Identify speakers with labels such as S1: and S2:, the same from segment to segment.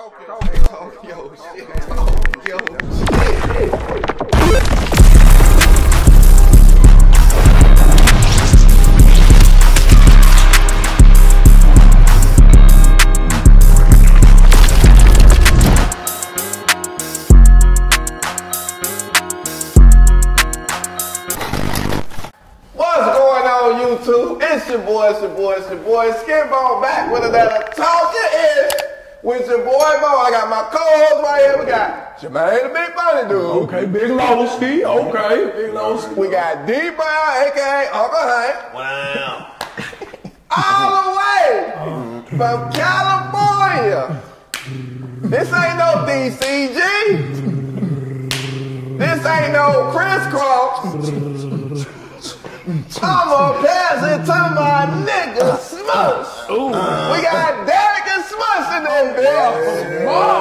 S1: Talk your shit. Talk? It's your boy, it's your boy, it's your boy, Skinbone back with another with your boy Mo. I got my co-host right here. We got Jermaine the Big Money Dude.
S2: Okay, Big Lowski. Okay, Big Lowski.
S1: We got D Brown, aka Uncle Hank,
S3: Wow.
S1: all the way from California. This ain't no DCG. This ain't no crisscross. I'm gonna pass it to my nigga Smush. We got Derrick and Smush in this bitch.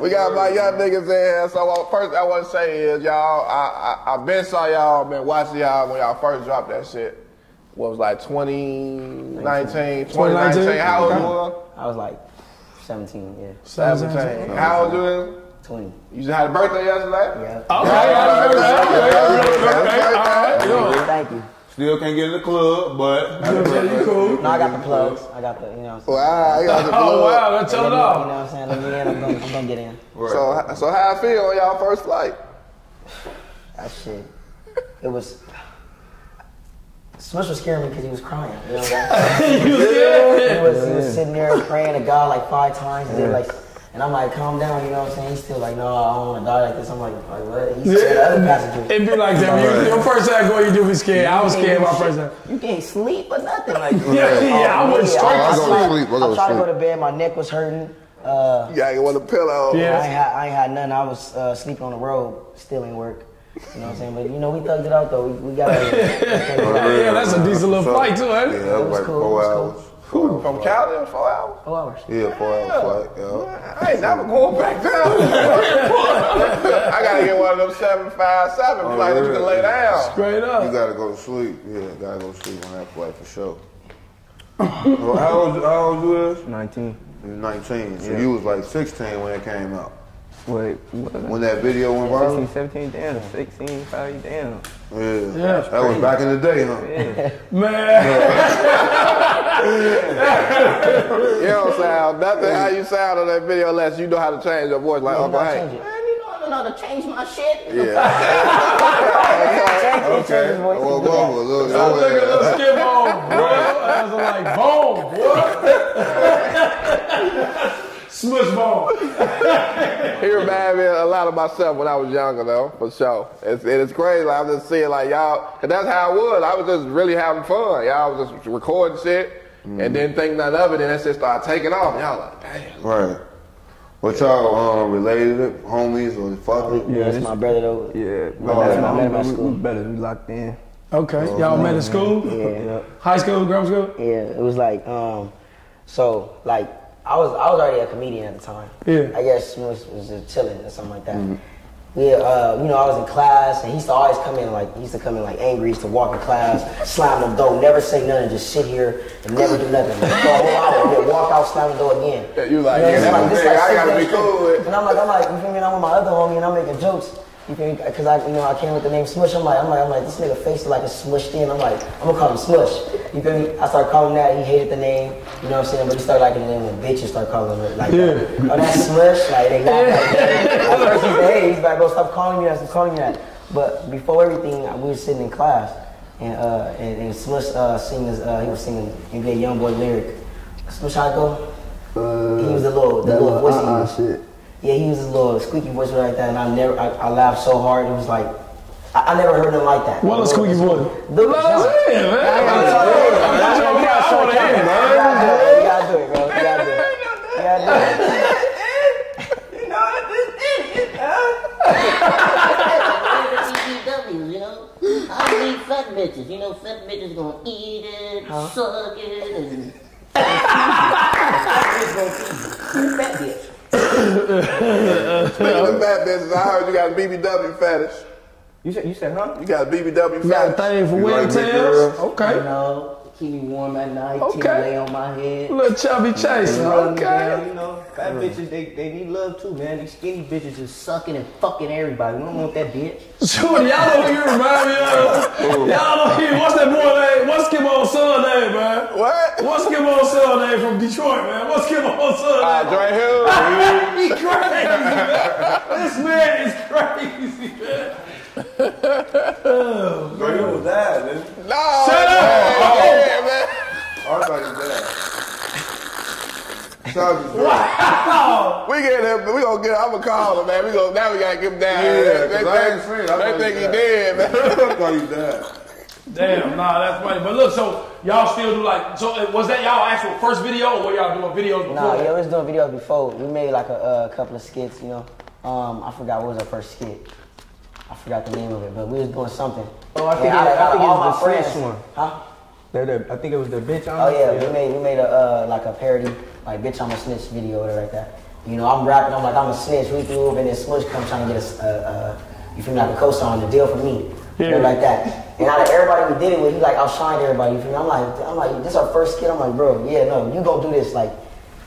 S1: We got my young niggas in here. So uh, first I want to say is y'all, I, I I been saw y'all, been watching y'all when y'all first dropped that shit. What was like 2019, 2019? How old
S2: Okay.
S1: you was?
S4: I was like 17, yeah.
S1: 17. How old you was?
S4: 20.
S1: You just had a birthday yesterday?
S4: Yeah.
S2: Okay, happy birthday. Okay, okay, all right.
S4: Thank you.
S3: Still can't get in the club, but
S2: Yeah, cool.
S4: No, I got the plugs. I got the, you know what I'm saying?
S1: Wow, I got the
S2: Oh, wow, let's tell
S4: Let
S2: it
S4: me- You know what I'm saying? Let me in. I'm gonna, I'm gonna get in.
S1: So, so how I feel on y'all first flight?
S4: That shit. It was. Smush was scaring me because he was crying. You know what I'm saying? He was, he was sitting there praying to God like five times. And, then, like, and I'm like, calm down, you know what I'm saying? He's still like, no, I don't want to die like this. I'm like, like what? He's scared of other passengers.
S2: It'd be like that. When you, your first time going, you do be scared. I was scared my first time.
S4: You can't sleep or nothing. Like,
S2: Yeah, yeah, I went straight
S4: I,
S2: to
S4: I,
S2: sleep.
S4: I,
S5: sleep, I go
S4: I
S5: to
S4: tried to
S5: sleep.
S4: go to bed. My neck was hurting. Uh,
S1: You gotta get one of the pillows.
S2: Yeah.
S4: I, ain't had, I ain't had nothing. I was uh, sleeping on the road. Still ain't work. You know what I'm saying? But you know, we thugged it out though. We, we got it.
S2: Yeah, that's a decent little fight too, ain't
S5: Yeah,
S2: it?
S5: that was
S4: was
S5: like
S4: cool,
S5: four
S4: it
S5: hours.
S4: Was
S5: Four
S1: From
S5: hours.
S1: Cali in four hours?
S4: Four hours.
S5: Yeah, four hour flight. Yeah.
S1: I ain't never going back down. I gotta get one of them 757
S5: Oh,
S1: flights that you can lay down.
S2: Straight up.
S5: You gotta go to sleep. Yeah, gotta go to sleep on that flight for sure. Well, how old, how old you was?
S6: 19.
S5: 19. So
S6: Yeah.
S5: you was like 16 when it came out.
S6: Wait, what?
S5: When that video went viral?
S6: 16,
S5: viral?
S6: 17, damn. 16, probably, damn.
S5: Yeah.
S2: Yeah.
S5: That was back in the day, huh?
S6: Yeah.
S2: Man.
S1: You don't sound nothing how you sound on that video unless you know how to change your voice like Uncle Hank.
S4: Man, you know, I don't know how to change my shit.
S1: Yeah.
S4: Change, change
S5: Okay.
S4: his.
S5: Well, go over a little.
S2: I was looking a little
S5: Yeah.
S2: skip on, boy. I was like, boom, boy. Smush bone.
S1: He reminded me a lot of myself when I was younger, though, for sure. It's, it's crazy. Like, I'm just seeing, like, y'all, because that's how I was. I was just really having fun. Y'all was just recording shit and didn't think nothing of it, and that shit started taking off. Y'all like, damn.
S5: Right. What y'all um, related it? Homies or fucking?
S4: Yeah, that's my brother though.
S6: Yeah.
S5: Oh,
S6: that's
S5: yeah.
S6: my
S4: I met him at
S6: we-
S4: school.
S6: We better be locked in.
S2: Okay, y'all met in school?
S4: Yeah.
S2: High school, grammar school?
S4: Yeah, it was like, um, so like I was I was already a comedian at the time.
S2: Yeah.
S4: I guess you know, was, was just chilling or something like that. Yeah, uh, you know, I was in class and he used to always come in like he used to come in like angry, he used to walk in class, slam the door, never say nothing, just sit here and never do nothing. Like, for a whole hour, and then walk out, slam the door again.
S1: Yeah, you like,
S4: know,
S1: yeah,
S4: it's
S1: that's
S4: this
S1: the I gotta be cool
S4: And I'm like, I'm like, you feel me? And I'm with my other homie and I'm making jokes. You feel me? Because I, you know, I came with the name Smush. I'm like, I'm like, I'm like, this nigga face is like a smushed in. I'm like, I'm gonna call him Smush. You feel me? I started calling that. He hated the name. You know what I'm saying? But he started liking the name when bitches start calling him like, that. oh, that's Smush. Like they got like, at first he's like, hey, he's like, bro, stop calling me that. Stop calling me that. But before everything, we were sitting in class, and uh, and, and Smush uh, singing, uh, he was singing, he did Young Boy lyric. Smush, how it go? he was the little, the little voice. he used.
S6: shit.
S4: Yeah, he was his little squeaky voice like that, and I never, I, I laughed so hard. It was like, I, I never heard him like that.
S2: What a squeaky voice.
S4: The
S2: Let us in, man.
S4: I
S2: I want to hear.
S4: You gotta do it, bro. You gotta do it. You gotta do it.
S7: You know, this idiot,
S8: BBWs, you know? I fat bitches. You know, fat bitches gonna eat it, suck it, and. fat bitch gonna. Fat bitch.
S1: Speaking of fat bitches, I heard you got a BBW fetish.
S6: You said, you said, huh?
S1: You got a BBW
S2: You got a thing for
S5: You
S2: wedding
S5: like
S2: tails?
S5: girls?
S2: Okay.
S8: You know, keep me warm at night.
S2: Okay.
S8: Okay. Lay on my head.
S2: Little chubby chaser.
S8: Run me down,
S2: Okay.
S8: you know, fat bitches, they, they need love too, man. These skinny bitches just sucking and fucking everybody. We don't want that bitch.
S2: Shorty, y'all know who you remind me of. Y'all know he, what's that boy name? What's Kimbo's son name, man?
S1: What?
S2: What's Kimbo's son name from Detroit, man? What's Kimbo's son
S1: Uh,
S2: name?
S1: Dre Hill.
S2: he crazy, man. This man is crazy, man.
S5: Bro, you was that, man.
S1: No.
S2: Shut up.
S1: man. Yeah, man.
S5: I thought you was that. Shout out to Dre.
S2: Wow.
S1: We get him. We gonna get. I'm gonna call him, man. We gonna now. We gotta get him down.
S5: Yeah,
S1: they
S5: 'cause I
S1: think,
S5: seen
S1: they think
S5: he
S1: he
S5: died.
S1: dead, man.
S5: I thought you died.
S2: Damn, nah, that's funny. But look, so y'all still do like, so uh, was that y'all actual first video or were y'all doing videos before?
S4: Nah,
S2: that?
S4: yeah, we was doing videos before. We made like a, uh couple of skits, you know. Um, I forgot what was our first skit. I forgot the name of it, but we was doing something.
S6: Oh, I think
S4: And
S6: it-
S4: out of-
S6: I
S4: out of
S6: think it was the Snitch
S4: friends-
S6: one.
S4: Huh?
S6: They're the, I think it was the bitch on
S4: Oh
S6: it.
S4: yeah, we made we made a uh, like a parody, like bitch I'm a snitch video or whatever like that. You know, I'm rapping, I'm like I'm a snitch, we through and then Smush comes trying to get a, uh, uh, you feel me like a co-star on the deal for me. Yeah. like that. And out of everybody we did it with, he like outshined everybody, you feel me? I'm like, I'm like, this our first kid. I'm like, bro, yeah, no, you gonna do this. Like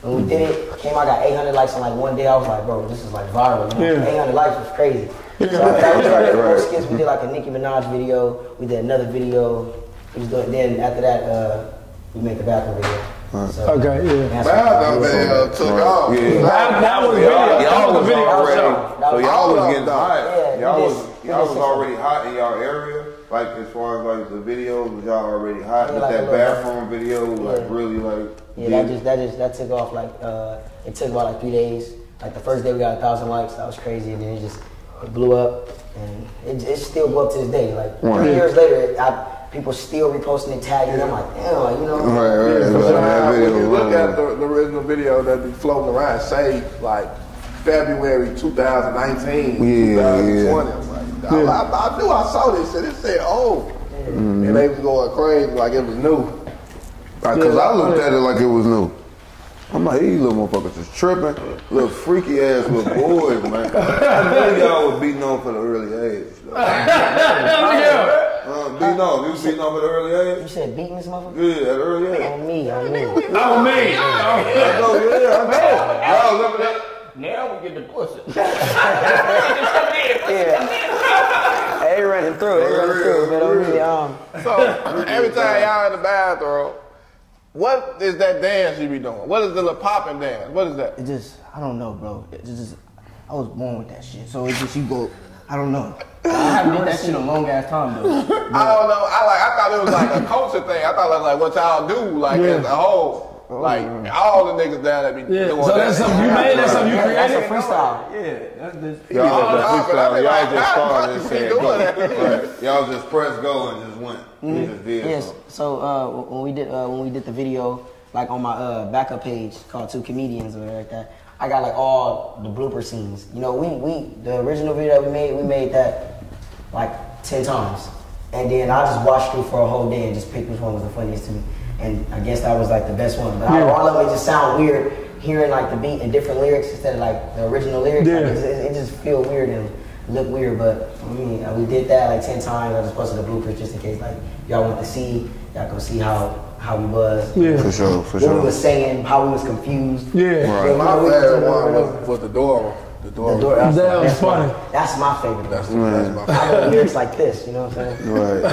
S4: when we did it, came out got 800 likes in like one day. I was like, bro, this is like viral. You know? 800 likes was crazy. So after that, we started doing more skits. We did like a Nicki Minaj video. We did another video. We was doing, then after that, uh, we made the bathroom video. So,
S2: Okay, yeah.
S4: that's
S1: Bathroom
S4: what-
S1: video took off.
S5: Yeah.
S2: That, that was video.
S5: Y'all,
S2: That
S5: y'all
S2: was the
S5: was
S2: video.
S5: already,
S4: That
S5: so y'all was
S1: all
S5: getting
S1: of
S5: hot.
S4: Yeah,
S5: y'all was y'all was already hot in y'all area. Like as far as like the videos, was y'all already hot.
S4: Yeah,
S5: but
S4: like a
S5: that
S4: little-
S5: bathroom video was like
S4: Yeah.
S5: really like.
S4: Yeah, that just that just that took off like uh, it took about like three days. Like the first day we got a thousand likes, that was crazy, and then it just it blew up, and it, it still go up to this day. Like three years later, I, people still reposting and tagging. me. I'm like, damn, you know.
S5: Right, right.
S1: So
S5: right.
S1: now,
S5: That
S1: when you look at the, the original video that be floating around, say like February 2019,
S5: Yeah,
S1: 2020. I'm like, I, I, I knew I saw this shit. It said old, mm-hmm. and they was going crazy like it was new.
S5: Like, cause I looked at it like it was new. I'm like, these little motherfuckers is tripping. Little freaky ass little boys, man. I knew y'all was beating on for the early age. Though.
S2: Yeah.
S5: Uh, beating on, you was beating on for the early age?
S4: You said beating this motherfucker
S5: Yeah, at early age.
S4: on me, on me.
S2: Oh, me. Oh,
S5: I know, yeah, I know. Y'all was up at
S8: Now we get the pussy.
S4: Yeah. They running through, they running through, but on me, um,
S1: So every time y'all in the bathroom, what is that dance you be doing? What is the little popping dance? What is that?
S7: It just, I don't know, bro. It just, I was born with that shit. So it just, you go, I don't know. I haven't did that shit a long ass time though.
S1: I don't know. I like. I thought it was like a culture thing. I thought it was like what y'all do, like as a whole. Like all the niggas down there be
S2: Yeah,
S1: doing
S2: so
S1: that.
S2: that's something you made, that's something you
S4: that's
S2: created?
S4: a freestyle.
S6: Yeah, that's the,
S5: Y'all
S1: Oh,
S5: just
S1: nah, but I
S5: freestyle.
S1: mean,
S5: Y'all
S1: like,
S5: just
S1: how
S5: started
S1: the
S5: and said go. Right. Y'all just press go and just went. You just did
S4: Yes. So uh, when we did uh, when we did the video, like on my uh, backup page called Two Comedians or whatever like that, I got like all the blooper scenes. You know, we we the original video that we made, we made that like ten times, and then I just watched through for a whole day and just picked which one was the funniest to me, and I guess that was like the best one. But out of all of them, it just sound weird hearing like the beat and different lyrics instead of like the original lyrics.
S2: Yeah.
S4: it's- it, it just feel weird and look weird. But I mean, we did that like ten times. I just posted the bloopers just in case like y'all want to see, y'all go see how how we was.
S2: Yeah.
S5: For sure, for
S4: What we was saying, how we was confused.
S2: Yeah.
S5: Right.
S1: My
S4: we- we-
S1: favorite one
S4: we-
S1: was, was the door. The door.
S4: The door, that's,
S2: That was
S4: that's my-
S2: funny.
S4: That's my favorite.
S1: That's,
S4: one.
S1: that's my
S4: I
S1: favorite.
S4: know lyrics like this, you know what I'm saying?
S5: Right.
S4: It was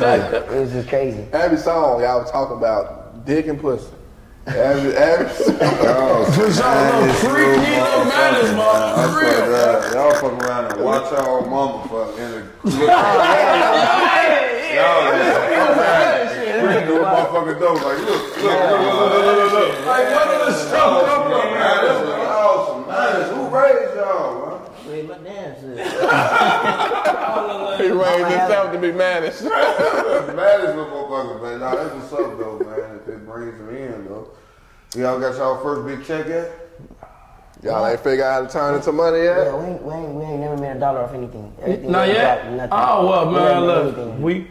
S4: just, it was just crazy.
S1: Every song y'all was talking about dick and pussy. Every every song.
S5: Y'all
S2: For sure, little freaky little madness, man. For real.
S5: Y'all fuck around and watch y'all mama fuck in the Y'all Freaking through a motherfucking door like look, look, look, look, look, look, look, look.
S2: Like, what did the stuff come from?
S5: Madness, y'all some madness. Who raised y'all, man?
S8: Wait, my dance is.
S1: He raised himself to be managed.
S5: Madness with motherfuckers, man. Nah, that's what's up though, man. If it brings them in though. Y'all got y'all first big check yet?
S1: Y'all ain't figure out how to turn into money yet?
S4: Yeah, we ain't, we ain't, we ain't never made a dollar off anything. Everything
S2: Not yet.
S4: got, nothing.
S2: Oh well, man.
S4: never made
S2: Look, we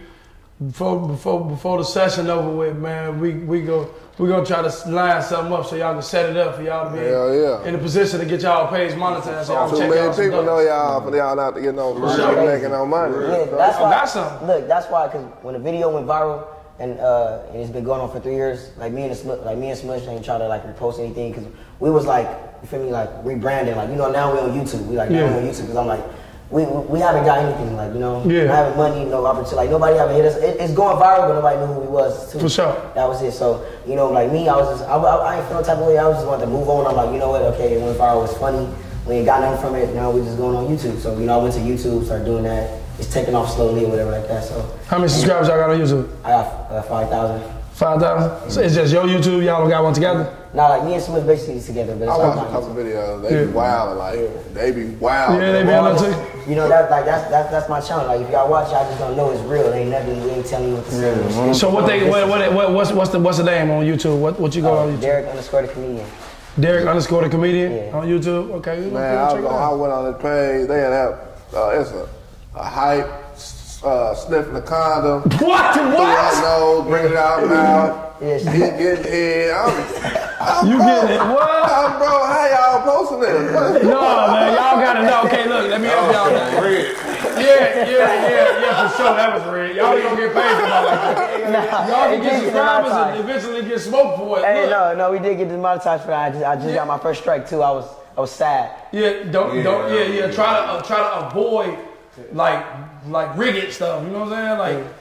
S2: before before before the session over with, man. We we go we gonna try to line something up so y'all can set it up for y'all to be
S1: Hell yeah.
S2: in a position to get y'all page monetized. So y'all
S1: Too
S2: check
S1: many
S2: out some
S1: people know y'all, but y'all not to get no money,
S2: sure.
S1: making no money.
S4: Yeah, that's
S2: I
S4: why.
S2: got some.
S4: Look, that's why. Cause when the video went viral, and uh, and it's been going on for three years. Like me and the Smush, like me and Smush ain't try to like repost anything because we was like, you feel me, like rebranding. Like you know now we on YouTube. We like now
S2: Yeah.
S4: we on YouTube because I'm like. We, we haven't got anything like you know
S2: Yeah.
S4: having money no opportunity like nobody haven't hit us it, it's going viral but nobody knew who we was too
S2: For sure.
S4: that was it so you know like me I was just I, I, I ain't feel no type of way I was just wanted to move on I'm like you know what okay it went viral it was funny we ain't got nothing from it now we just going on YouTube so you know I went to YouTube started doing that it's taking off slowly or whatever like that so
S2: How many subscribers y'all got on YouTube?
S4: I got uh, five thousand.
S2: Five thousand. So it's just your YouTube. Y'all don't got one together.
S4: Now, like me and Smush basically together, but it's
S1: I
S4: all
S1: watched a
S4: my
S1: couple videos. They be wild, like they be wild.
S2: Yeah, they be
S1: man.
S2: on there too.
S4: You know that like that's that's that's my channel. Like if y'all watch, y'all just don't know it's real. They ain't nothing. We ain't telling you what to say.
S2: So what they what, what, what what's what's the what's the name on YouTube? What what you go on
S4: Uh,
S2: YouTube?
S4: Derrick underscore the comedian.
S2: Derrick underscore the comedian
S4: Yeah.
S2: on YouTube. Okay,
S1: Man, I,
S2: check it
S1: was on, I went on the page. They had that. Uh, it's a, a hype. Uh, sniffing the condom.
S2: What? What?
S1: our nose, bring it out mouth.
S4: Yeah, she-
S1: Get, get head. I'm, I'm,
S2: You
S1: bro,
S2: getting it? What?
S1: I'm, bro, how y'all posting this? What?
S2: No, man, y'all gotta know. Okay, look, let me help y'all. now. Yeah, yeah, yeah, yeah, for sure. That was red. Y'all ain't gonna get paid for that like that. Y'all
S4: it
S2: can
S4: did
S2: get
S4: get
S2: subscribers and
S4: demonetized.
S2: eventually get smoked for it.
S4: Hey,
S2: Look.
S4: no, no, we did get demonetized for that. I just, I just
S2: Yeah.
S4: got my first strike too. I was, I was sad.
S2: Yeah, don't, don't, yeah, yeah. Try to, uh, try to avoid like, like rigged stuff. You know what I'm saying? Like,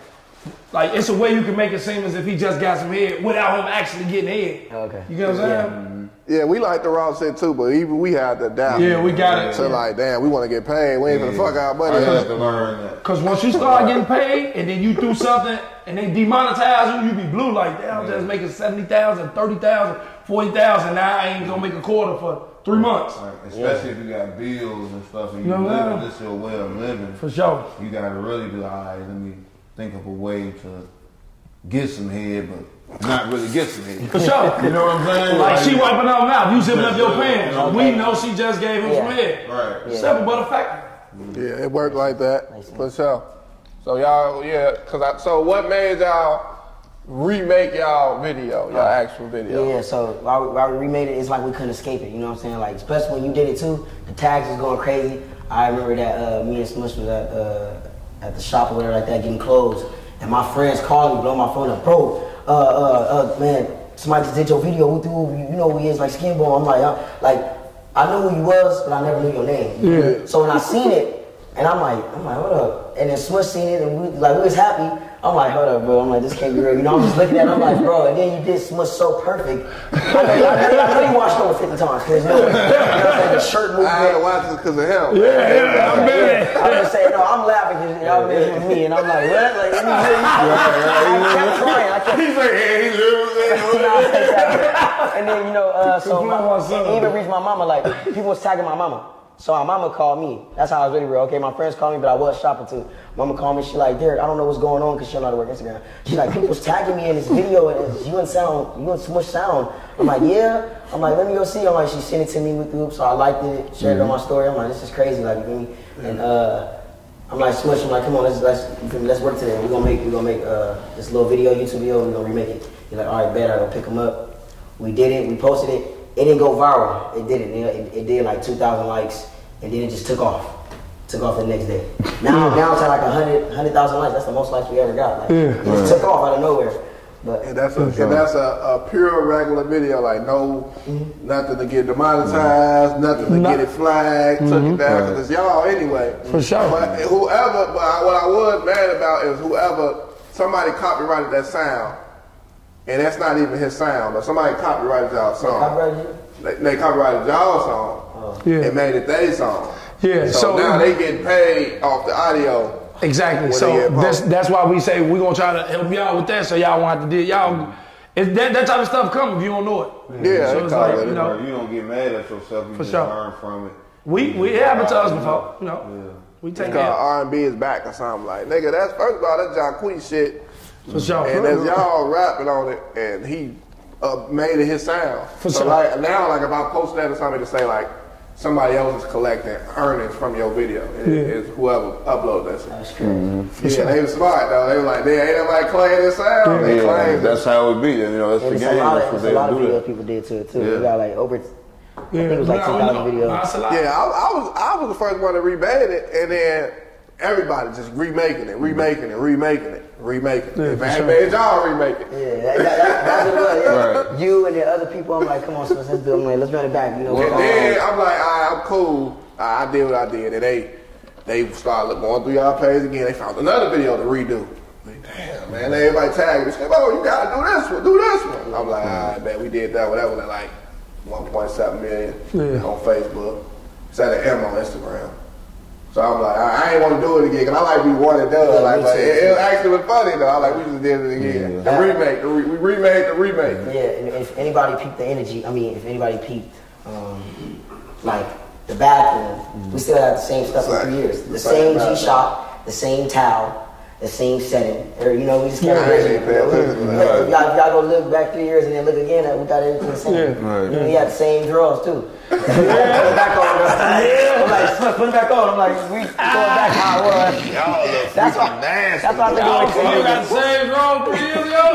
S2: like it's a way you can make it seem as if he just got some head without him actually getting head.
S4: Oh, okay.
S2: You get what I'm saying?
S1: Yeah, we like the raw shit too, but even we had to doubt.
S2: Yeah, we got it.
S1: So like, damn, we want to get paid. We ain't gonna fuck our
S3: I
S1: money.
S3: had
S1: up.
S3: to learn that.
S2: Cause once you start getting paid and then you do something and they demonetize you, you be blue like, damn, I'm just making 70,000, 30,000, 40,000. Now I ain't gonna make a quarter for three months.
S3: Like, especially if you got bills and stuff and you
S2: No, no.
S3: living this your way of living.
S2: For sure.
S3: You gotta really be like, all right, let me think of a way to get some head, but not really get some head.
S2: For sure.
S3: You know what I'm saying?
S2: Like she wiping her mouth, you zipping up your pants. We know she just gave him some
S4: Yeah.
S2: head.
S3: Right.
S2: Simple but effective.
S1: Yeah, it worked like that for sure. So y'all, yeah, cause I. So what made y'all remake y'all video, y'all actual video?
S4: Yeah, so while we, while we remade it, it's like we couldn't escape it. You know what I'm saying? Like, especially when you did it too, the tags was going crazy. I remember that uh, me and Smush was at uh, at the shop or whatever like that, getting clothes, and my friends called me, blow my phone up, bro. Uh, uh, uh, man, somebody just did your video. Who threw? You, you know who he is, like Skinbone. I'm like, uh, like, I knew who you was, but I never knew your name.
S2: Yeah.
S4: So when I seen it, and I'm like, I'm like, what up. And then Smush seen it, and we like we was happy. I'm like, hold up, bro. I'm like, this can't be real. You know, I'm just looking at it. I'm like, bro. And then you did Smush so perfect. I know, I know, I know you watched over 50 times because no, you know, what I'm saying? the shirt movement.
S1: I had to watch this because of him.
S2: Yeah, yeah, I'm
S4: Yeah, I'm just saying, no, I'm laughing because y'all made with me, and I'm like, what? Like, let me hear. I kept crying. I kept
S3: He's like, hey, he lives
S4: and then you know, uh, so
S2: Keep playing
S4: my,
S2: my son.
S4: it even reached my mama. Like people was tagging my mama. So my mama called me. That's how I was really real. Okay, my friends called me, but I was shopping too. Mama called me. She like, Derrick, I don't know what's going on because she don't know how to work Instagram. She like, people was tagging me in this video and it's you and sound, you and Smush sound. I'm like, yeah. I'm like, let me go see. I'm like, she sent it to me with the so I liked it, shared it on my story. I'm like, this is crazy. Like, you me? And uh. I'm like Smush. I'm like, come on, let's let's let's work today. We're gonna make we're gonna make uh, this little video, YouTube video. We're gonna remake it. He's like, all right, bet. I go pick him up. We did it. We posted it. It didn't go viral. It didn't. It, it, it did like 2,000 likes, and then it just took off. Took off the next day. Now hmm. now it's at like 100 100,000 likes. That's the most likes we ever got. Like, It just took off out of nowhere. But
S1: And that's a and that's a, a pure regular video, like no mm-hmm. nothing to get demonetized, mm-hmm. nothing to
S2: No-
S1: get it flagged, took it mm-hmm. down because it's y'all anyway.
S2: For sure.
S1: But whoever, but I, what I was mad about is whoever somebody copyrighted that sound, and that's not even his sound, but somebody copyrighted y'all song.
S4: copyrighted?
S1: They, they copyrighted y'all song
S2: Yeah.
S1: and made it their song.
S2: Yeah,
S1: So,
S2: so-
S1: now they get paid off the audio.
S2: Exactly. So that's that's why we say we're gonna try to help y'all with that, so y'all won't have to do y'all. It, that, that type of stuff come if you don't know it.
S1: Yeah,
S2: so it's like
S1: it,
S2: you know,
S3: You don't get mad at yourself. You
S2: For
S3: just
S2: sure.
S3: learn from it.
S2: we we it happened to us before. You know, yeah. we take care
S1: R and B is back or something like nigga. That's first of all that's John Queen shit.
S2: For sure.
S1: And as y'all rapping on it, and he uh, made it his sound.
S2: For
S1: so
S2: sure.
S1: like now, like if I post that or something to say like somebody else is collecting earnings from your video, it,
S2: Yeah.
S1: it's whoever upload that shit.
S4: That's crazy.
S1: Yeah, they were smart though. They were like, they ain't nobody claim this sound. They
S3: Yeah,
S1: claim
S3: that's how it would be. You know, that's
S4: And
S3: the game.
S4: a lot
S3: That's
S4: of,
S3: what
S4: it's
S3: they
S4: a lot of
S3: do
S4: videos
S3: that.
S4: people did to it too.
S3: Yeah.
S4: We got like over, I think it was like
S2: Nah,
S4: 2,000
S2: we
S4: videos.
S2: Nah, a lot.
S1: Yeah, I, I was I was the first one to remake it, and then everybody just remaking it, remaking it, remaking it. Remake it. if
S2: for
S1: I ain't
S2: sure.
S1: made y'all remake it.
S4: Yeah, that, that, that, that's what it was. Yeah. You and the other people, I'm like, come on, Swiss, let's do it. I'm like, let's run it back. You know,
S1: And
S4: um,
S1: then I'm like, all right, I'm cool. I I did what I did, and they they started look- going through y'all page again. They found another video to redo. Like, damn, man, everybody tagged me. Said, oh, you gotta do this one, do this one. I'm like, all right, man, we did that one. That one at like 1.7 million
S2: Yeah.
S1: on Facebook. It's at an M on Instagram. So I'm like, I, I ain't want to do it again, cause I like we one it done.
S4: Yeah,
S1: like, but it, it actually was funny though. I like we just did it again. The remake, the re, we remade the remake.
S4: Yeah, and if anybody peeped the energy, I mean, if anybody peeped, um, like the bathroom, we still have the same stuff for three years. The
S1: Same
S4: G shot, the same towel, the same setting. Or, you know, we just kept
S1: Yeah,
S4: raising
S1: yeah,
S4: it. You
S1: yeah, yeah.
S4: if y'all, if y'all go look back three years and then look again, we got everything the same.
S2: Yeah.
S5: Right.
S4: You know, we had the same drawers too. put it back on. I'm like, "Swift, put it back on. I'm like, we going back how it was.
S5: Y'all look
S4: That's why.
S5: freaking nasty.
S4: That's why I think it
S2: so you got the same wrong three years ago?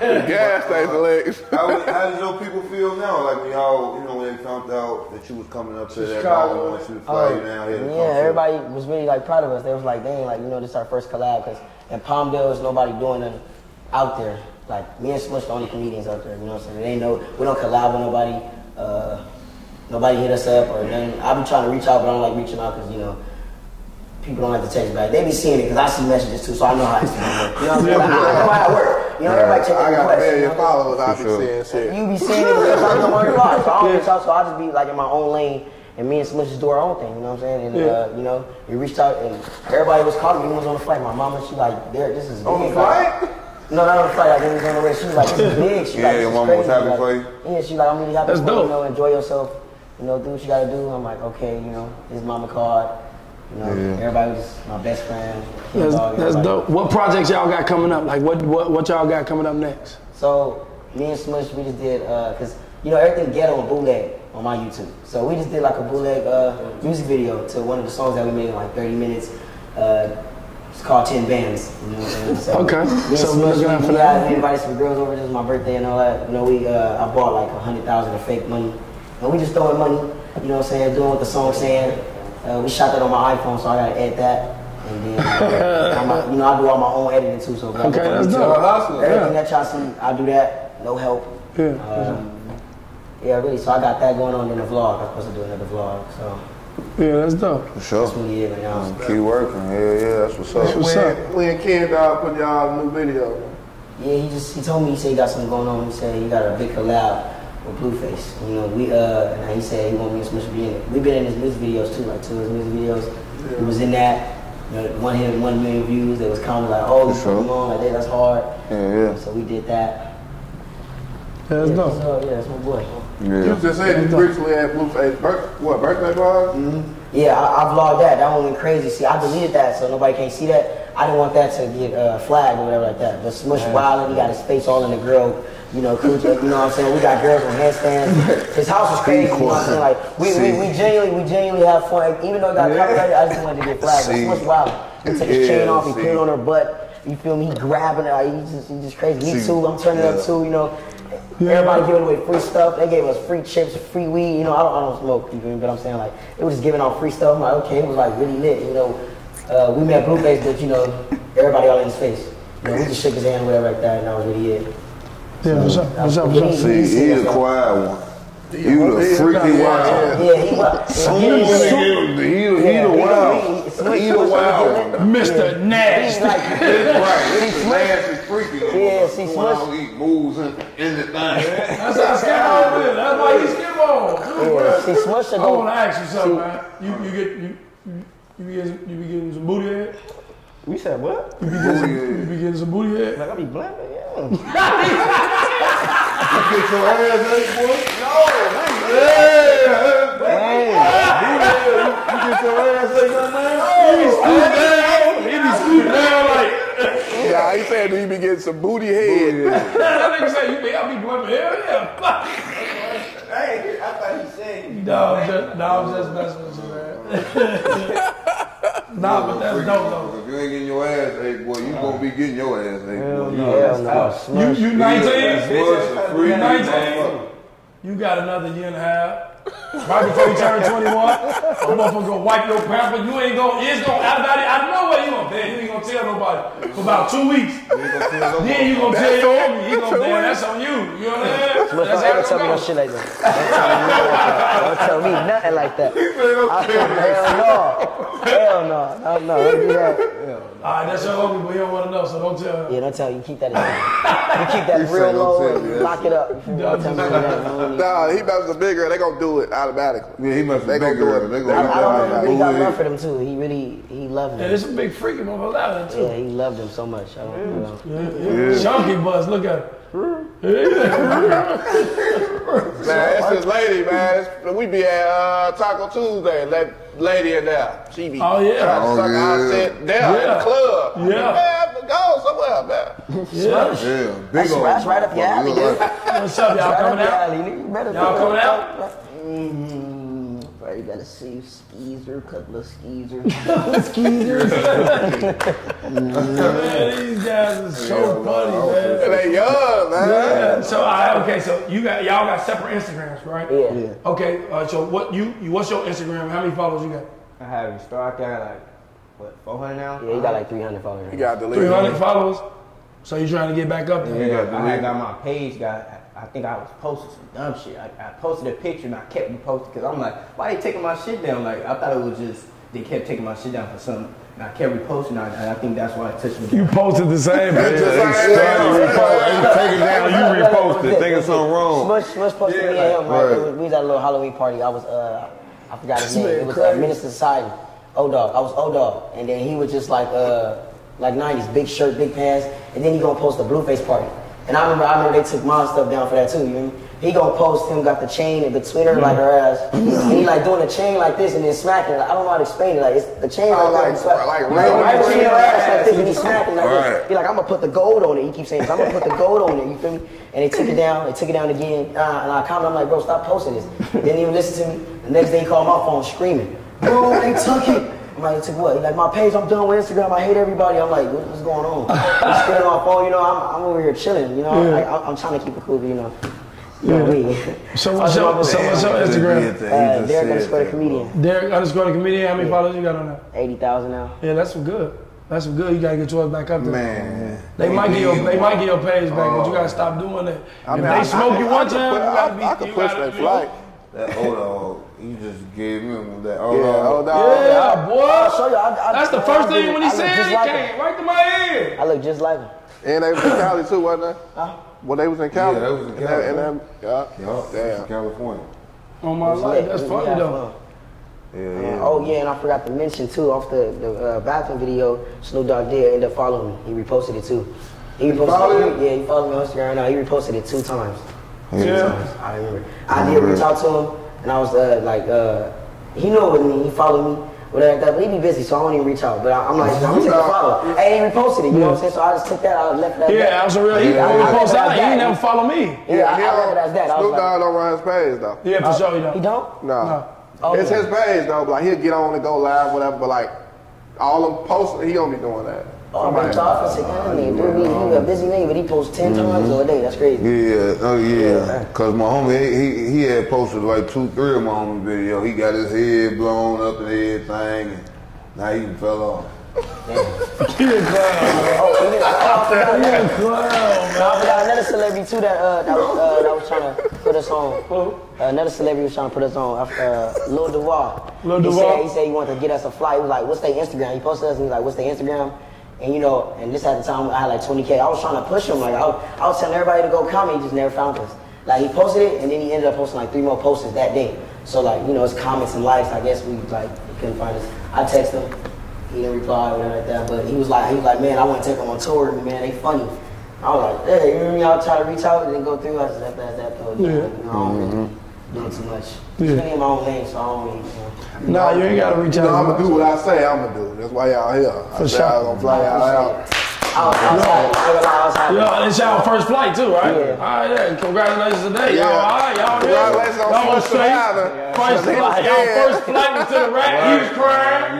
S1: Gas station legs.
S5: How, how did your people feel now? Like when y'all, you know, when they found out that you was coming up to that
S2: Chicago.
S5: ball, want you to fly you down here.
S4: Yeah,
S5: come to-
S4: everybody was really like proud of us. They was like, dang, like you know, this is our first collab because in Palmdale, there's nobody doing it out there. Like me and Smush, the only comedians out there. You know what I'm saying? They ain't no, we don't collab with nobody. Uh, nobody hit us up or nothing. I be trying to reach out, but I don't like reaching out because you know. People don't like to text back. They be seeing it because I see messages too, so I know how it's work. You know what I'm saying? Like, I know how it work. You know, everybody check
S1: I
S4: the
S1: got a
S4: request. you
S1: million followers. I be
S5: sure.
S1: seeing shit.
S4: You be seeing it because I know where you are. So I don't reach out, so I just be like in my own lane. And me and Smush just do our own thing, you know what I'm saying? And, uh, you know, we reached out and everybody was calling me. We was on the flight. My mama, she like, Derrick, this is
S1: On the
S4: big. Like,
S1: flight?
S4: no, not on the flight. Like, when we was on the way. She was like, this is big. She
S5: Yeah,
S4: like,
S5: your
S4: this is
S5: mama was happy
S4: like,
S5: for you?
S4: Yeah, she like, I'm really happy
S2: That's
S4: for you.
S2: dope.
S4: You know, enjoy yourself. You know, do what you gotta do. I'm like, okay, you know, this mama card. You know,
S5: Yeah.
S4: everybody was my best friend.
S2: That's,
S4: dog,
S2: that's dope. What projects y'all got coming up? Like what what what y'all got coming up next?
S4: So me and Smush, we just did because you know everything ghetto and bootleg on my YouTube. So we just did like a bootleg uh, music video to one of the songs that we made in like 30 minutes. Uh, it's called Ten Bands. You know what I'm saying? So
S2: Okay.
S4: Me and
S2: So we
S4: Smush,
S2: looking out
S4: we,
S2: for
S4: we,
S2: that.
S4: had- we invited some girls over. This was my birthday and all that. You know, we uh, I bought like a hundred thousand of fake money, and we just throwing money. You know what I'm saying? Doing what the song's saying. Uh, we shot that on my iPhone, so I gotta edit that. And then, uh, I'm a- you know, I do all my own editing too. So
S2: Okay, that's
S1: You're
S2: dope.
S1: hustler.
S4: Everything that y'all see, I do that. No help.
S2: Yeah.
S4: Um, yeah, really. So I got that going on in the vlog. I'm supposed to do another vlog. So
S2: Yeah, that's dope.
S5: For sure.
S4: that's really it right now.
S5: Keep working. Yeah, yeah, that's what's up.
S2: What's up?
S1: When, when Ken Dog put y'all a new video.
S4: Yeah, he just he told me he said he got something going on. He said he got a big collab with Blueface. You know, we uh, and he said he want me and Smush to be in it. We've been in his music videos too, like two of his music videos. He was in that. You know, one hit one million views. They was commenting like, "Oh, you
S5: For sure.
S4: come on, like that, that's hard."
S5: Yeah, yeah.
S4: So we did that.
S2: Yeah, that's
S4: yeah,
S2: dope.
S4: so, yeah, that's my boy.
S1: You
S5: Yeah.
S1: just said you recently had Blueface birth, what birthday vlog? Mhm.
S4: Yeah, I, I vlogged that. That one went crazy. See, I deleted that so nobody can't see that. I didn't want that to get uh, flagged or whatever like that. But Smush Wild, he got his face all in the grill. You know, you know what I'm saying? We got girls on handstands. His house was crazy. You know what I'm saying? Like, we, we, we genuinely, we genuinely have fun. Like, even though it got copyrighted, I just wanted to get flagged. But
S5: See.
S4: Smush Wild, he took his chain off, he
S5: see.
S4: put it on her butt. You feel me? He grabbing it. Like, he's just, he's just crazy. Me
S5: See.
S4: too. I'm turning
S5: Yeah.
S4: up too. You know, everybody giving away free stuff. They gave us free chips, free weed. You know, I don't, I don't smoke. You know, me? But I'm saying like, it was just giving out free stuff. I'm like, okay, it was like really lit. You know, uh, we met Blueface, but you know, everybody all in his face. You know, we just shook his hand, whatever like that, and that was really it.
S2: Yeah, what's up? What's up? What's up?
S5: See, he the quiet one. You the
S1: He-
S5: freaky wild.
S4: Yeah, he was.
S5: He
S4: Yeah,
S5: the he
S4: yeah.
S5: he the wild.
S4: He-
S5: He the wild.
S2: Mr.
S4: He's
S2: Nasty.
S4: like,
S5: Right. This is nasty freaky.
S4: Yeah, see,
S5: Going
S4: Smush-
S5: He moves in anything.
S2: That's how skip on is. That's why you skip on.
S4: yeah, see, Smush should
S2: I want to ask you something, man. You you get you you, you be getting you be getting some booty head.
S7: We said what?
S2: You be getting some, you be getting some booty head.
S7: Like I be blabbing, yeah.
S5: Get your ass ate, boy. No, man. Yeah. Hey. Hey.
S2: He be scooting down. He be scooting down like.
S1: Yeah, he said he be getting some booty head.
S2: That nigga say you be I be bluffing. Hell yeah.
S7: Hey, I thought he said.
S2: No, I'm just, no, I'm just messing with you, man. Nah, but that's dope though.
S5: If you ain't getting your ass ate, boy, you gonna be getting your ass ate. boy. You
S4: Hell no,
S2: You you 19?
S5: Smush
S2: You 19? You got another year and a half. Right before you turn 21, a motherfucker gonna wipe your pamper. You ain't gonna, it's gonna, everybody, I know what you gonna pay. You ain't gonna tell nobody for about two weeks. Then you gonna tell your homie, he gonna, man, that's on you. You know what I'm saying? That's
S4: don't
S2: how
S4: ever
S2: it
S4: tell me no shit like that. Don't tell me nothing like that. Hell no. Hell no. No, no, don't do that.
S2: All right, that's your homie, but he don't wanna know, so don't tell him.
S4: Yeah, don't tell you. Keep that in You keep that real low and lock it up. You feel me? Don't tell me that. I don't need-
S1: Nah, he messes a big girl. They gonna do it automatically.
S5: Yeah, he must be
S1: They gonna
S5: bigger.
S1: do it.
S5: They
S1: They
S5: gonna
S1: gonna
S4: I
S1: do
S4: don't know. He
S1: automatically.
S4: really got
S5: Who
S4: love for them too. He really, he loved
S2: Yeah,
S4: them.
S2: there's a big freaky motherfuckers out there too.
S4: Yeah, he loved them so much. I don't know.
S2: Chunky buzz, look at
S1: Man, it's this lady, man. We be at uh, Taco Tuesday. That lady in there, she be
S2: Oh, yeah.
S1: trying to
S5: Oh,
S1: suck
S5: yeah.
S1: our shit down in the club.
S2: Yeah.
S1: man, go somewhere, man.
S2: Yeah.
S5: Yeah, big
S4: That's,
S5: old.
S4: that's right up your alley, dude.
S2: What's up, y'all
S4: Right up
S2: coming out?
S4: alley, nigga. You better
S2: Y'all coming out?
S4: Mm-hmm. Bro, you gotta see you skeezer, couple of skeezers.
S2: Man, these guys are so funny, man.
S1: And they young, man.
S2: Yeah. So I okay. So you got y'all got separate Instagrams, right?
S4: Yeah.
S2: Okay. Uh, so what you, you what's your Instagram? How many followers you got?
S7: I haven't started. I like what 400 now.
S4: Yeah, you got like 300 followers.
S1: You got to delete
S2: Three hundred followers. So you trying to get back up there?
S7: Yeah, I got my page. Got I think I was posting some dumb shit. I, I posted a picture and I kept reposting because I'm like, why they taking my shit down? Like I thought it was just they kept taking my shit down for something. And I kept reposting. I, and I think that's why it touched me.
S2: You posted the same.
S1: It's just like-
S5: Take it down, you repost it, thinking something wrong.
S4: Smush, Smush posted me and him, right?
S5: right.
S4: It we was at a little Halloween party. I was, uh, I forgot his name. It was uh, Menace II Society. O Dog. I was O Dog. And then he was just like, uh, like 90s, big shirt, big pants. And then he gonna post a Blueface party. And I remember, I remember they took my stuff down for that too. You know? He gonna post him, got the chain in between her, like her ass. and he like doing the chain like this and then smacking. Like, I don't know how to explain it. Like, it's the chain
S1: Oh,
S4: like,
S1: like-.
S4: Like,
S1: like
S4: right,
S1: right
S4: right
S1: between
S4: between her ass like this and he smacking like
S5: Right.
S4: this. He like, I'm gonna put the gold on it. He keeps saying, I'm gonna put the gold on it. You feel me? And they took it down. They took it down again. Uh, and I commented, I'm like, bro, stop posting this. Didn't even listen to me. The next day he called my phone screaming, bro, they took it. I'm like, they took what? He like, my page, I'm done with Instagram. I hate everybody. I'm like, what, what's going on? He's screaming on my phone. You know, I'm, I'm over here chilling. You know, like, I'm, I'm trying to keep it cool. You know, you know me.
S2: So what's your so what's your Instagram?
S4: Uh, Derrick underscore the comedian.
S2: Derrick underscore the comedian. How many followers you got on that?
S4: Eighty thousand now.
S2: Yeah, that's some good. That's some good. You gotta get yours back up there.
S5: Man.
S2: They might get your they might get your page back, but you gotta stop doing that.
S1: I
S2: if they
S1: I-
S2: smoke
S1: I-
S2: you
S1: I
S2: one time,
S1: put-
S2: you gotta be.
S1: I, I could push that flight.
S5: That old dog, you just gave him that old
S1: Yeah,
S5: dog.
S1: hold on.
S2: Yeah, boy.
S4: I'll show you. I, I,
S2: That's the first thing when he
S4: I
S2: said
S4: just
S2: it
S4: like
S2: came
S4: him.
S2: right to my head.
S4: I look just like him.
S1: And they was in Cali too, wasn't they?
S4: Huh?
S1: Well, they was in Cali.
S5: Yeah, they was in Cali.
S1: that- and them- yeah.
S5: Yup,
S1: Damn.
S5: California.
S2: Oh my life, that's
S4: We- we
S2: funny
S4: had
S2: though.
S4: fun.
S5: Yeah,
S4: Uh,
S5: yeah.
S4: oh yeah, and I forgot to mention too. Off the the uh, bathroom video, Snoop Dogg did end up following me. He reposted it too. He reposted
S1: followed
S4: it. Yeah, he followed me on Instagram. Now he reposted it two times. Two
S2: Yeah.
S4: times. I remember. I did reach out to him, and I was uh, like, uh, he knew it was me. He followed me. Whatever like that, but he be busy, so I don't even reach out. But I, I'm like, I'm gonna take a follow. Hey, he reposted it, you know what I'm saying? So I just took that, I left that.
S2: Yeah, I was a real. He,
S4: Yeah, I-
S2: when
S4: I
S2: he post out,
S4: that
S2: he ain't never follow me.
S4: Yeah, I,
S1: he
S4: I
S1: don't-
S4: left it as that. I was
S1: Snoop
S4: like,
S1: Dogg don't run his page though.
S2: Yeah, for sure he
S4: he
S2: don't.
S4: don't?
S1: No.
S2: No.
S4: Oh,
S1: it's
S4: yeah.
S1: his page though, but like he'll get on and go live, whatever. But like all them posts, he don't be doing that.
S4: Oh, I reached out and said, God, nigga, dude, he, he a busy nigga, but he posts 10 times a day. That's crazy.
S5: Yeah, oh yeah. Cause my homie, he, he, he had posted like two, three of my homie video. He got his head blown up and everything, and now he fell off.
S2: He a clown.
S4: Oh, he oh, I forgot
S2: He a clown,
S4: I another celebrity too that uh, that was uh, that was trying to put us on. Uh, another celebrity was trying to put us on. Uh, Lil Duval.
S2: Lil
S4: he Said, he said he wanted to get us a flight. He was like, "What's their Instagram?" He posted us and he was like, "What's their Instagram?" And you know, and this at the time I had like 20k. I was trying to push him. Like I was, I was telling everybody to go comment. He just never found us. Like he posted it and then he ended up posting like three more posts that day. So like you know, it's comments and likes. I guess we like he couldn't find us. I texted him. He didn't reply or whatever like that. But he was like, he was like, man, I want to take them on tour. Man, they funny. I was like, hey, you remember y'all try to reach out and then go through? I said, that, that, that, though.
S2: Yeah.
S4: You know, I don't really mm-hmm. Do too much.
S2: Yeah.
S4: It's in my own lane, so I don't really, you know.
S2: Nah, you ain't gotta reach
S1: You know, I'm gonna do what I say I'm gonna do. That's why y'all here. I
S2: For
S1: say
S2: sure.
S1: I'm gonna fly y'all out.
S4: I was, I was happy. I was, I was happy.
S2: Yeah, it's y'all first flight too, right?
S4: Yeah.
S2: All right, yeah. Congratulations today.
S1: Yeah.
S2: Y'all, all right, y'all here.
S1: Congratulations on
S2: Y'all
S1: first
S2: straight.
S1: survivor.
S2: First,
S1: Yeah.
S2: y'all first flight was to the rack. He was crying.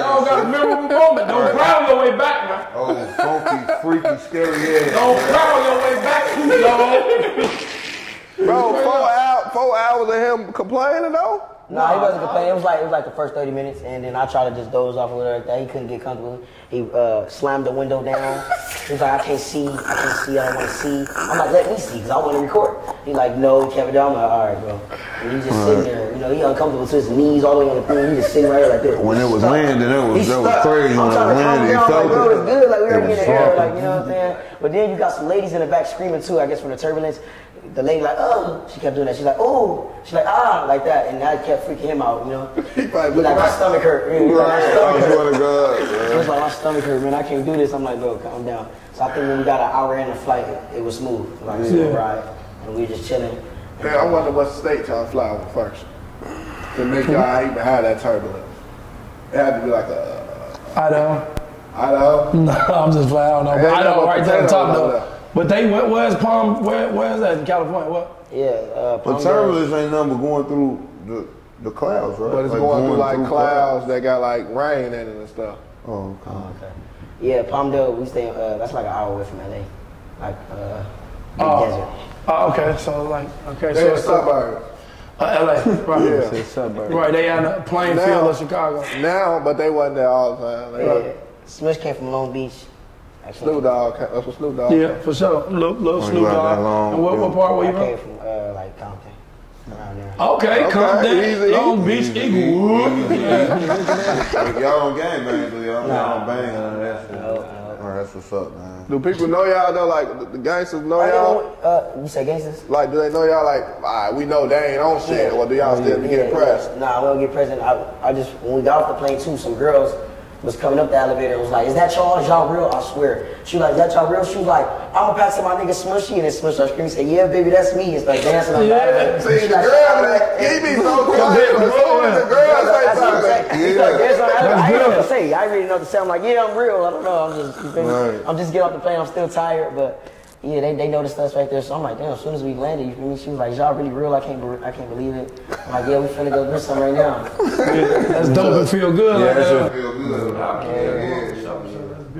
S2: Y'all got a memorable moment. Don't cry on your way back, man.
S5: Oh, funky, freaky, scary ass.
S2: Don't cry on your way back, yo.
S1: Bro, four, hour, four four hours of him complaining though?
S4: No, he wasn't complaining. It was like it was like the first 30 minutes, and then I tried to just doze off with her. He couldn't get comfortable. He uh, slammed the window down. He was like, I can't see. I can't see. I don't want to see. I'm like, let me see, because I want to record. He's like, no, it down. I'm like, all right, bro. And he's just sitting there. You know, he uncomfortable to his knees all the way on the thing. He's just sitting right here like this.
S5: When it was landing, it was- that was crazy. When it
S4: trying to calm
S5: landed, he
S4: down. Like,
S5: felt
S4: bro,
S5: it.
S4: it's good. Like we
S5: It
S4: in
S5: was
S4: the air. Like you know what I'm saying. But then you got some ladies in the back screaming too. I guess from the turbulence. The lady like, oh, she kept doing that. She's like, oh, she's like, ah, like that, and that kept freaking him out, you know.
S1: He probably
S4: like, my stomach hurt. He was like, my
S5: Right,
S4: stomach
S5: I
S4: hurt.
S5: swear to God,
S4: He
S5: man.
S4: was like, my stomach hurt, man. I can't do this. I'm like, bro, calm down. So I think when we got an hour in the flight, it, it was smooth, like a smooth
S2: Yeah.
S4: ride, and we were just chilling.
S1: Man, I wonder what state y'all fly over first to make y'all even have that turbulence. It had to be like a
S2: I know.
S1: Idaho.
S2: No, I'm just flying. I don't know. But
S1: Ain't
S2: I know
S1: no
S2: right to the top
S1: over
S2: though.
S1: There.
S2: But they where, where's Palm? Where where's that in California? What?
S4: Yeah, uh,
S5: But
S4: Palm
S5: turbulence ain't nothing but going through the the clouds, right?
S1: But it's
S5: Like
S1: going through like
S5: through
S1: clouds that got like rain in it and stuff.
S5: Oh, okay.
S4: Oh, okay. Yeah, Palmdale, we stay. Uh, that's like an hour away from LA, like uh,
S2: Oh.
S4: desert.
S2: Oh, okay. So like, okay.
S1: They
S2: So
S1: in
S2: it's
S1: suburbs.
S2: uh, L.A. Right.
S1: Yeah.
S6: It's suburb.
S2: Right. They on the playing
S1: Now-
S2: field of Chicago.
S1: Now, but they wasn't there all the time. They
S4: Yeah, Smush came from Long Beach. Actually,
S1: Snoop Dogg, ca- that's what Snoop Dogg.
S2: Yeah, for sure. Little, little Snoop Dogg.
S5: that long,
S2: And what, what part were
S4: I
S2: you
S4: came
S2: from?
S4: from uh, like Compton, around there.
S2: Okay,
S1: Okay,
S2: Compton,
S1: easy,
S2: Long Beach,
S5: easy,
S2: Inglewood. Yeah.
S5: Like, y'all don't gang bang, do y'all? Y'all don't bang.
S4: No,
S5: That's,
S4: no.
S5: Alright, that's what's up, man.
S1: Do people know y'all though? Like the- the gangsters know y'all?
S4: uh, you say gangsters?
S1: Like, do they know y'all? Like, all right, we know they ain't on shit, or do y'all still get pressed?
S4: Nah, we don't get pressed. I, I just when we got off the plane too, some girls was coming up the elevator and was like, "Is that y'all? Is y'all real?" I swear. She was like, "Is that y'all real?" She was like, "I'm gonna pass to my nigga Smushy," and then Smush started screaming, "Say yeah, baby, that's me!" And started dancing on the
S2: Yeah.
S4: elevator.
S1: See, the
S4: like,
S1: girl,
S4: "That's-
S1: he be so quiet, but as soon as the girl say
S4: That's what I'm saying.
S1: something,
S4: He started dancing on the elevator. I didn't know what to say. I really know what to say. I'm like, "Yeah, I'm real." I don't know. I'm just, you feel?
S5: Right.
S4: I'm just getting off the plane. I'm still tired, but. Yeah, they, they noticed us right there, so I'm like, damn. As soon as we landed, you feel me? She was like, "Y'all really real? I can't, be- I can't believe it." I'm like, "Yeah, we finna go do something right now."
S2: That's dope and feel good.
S5: Yeah,
S2: like
S5: that
S2: that.
S5: feel good.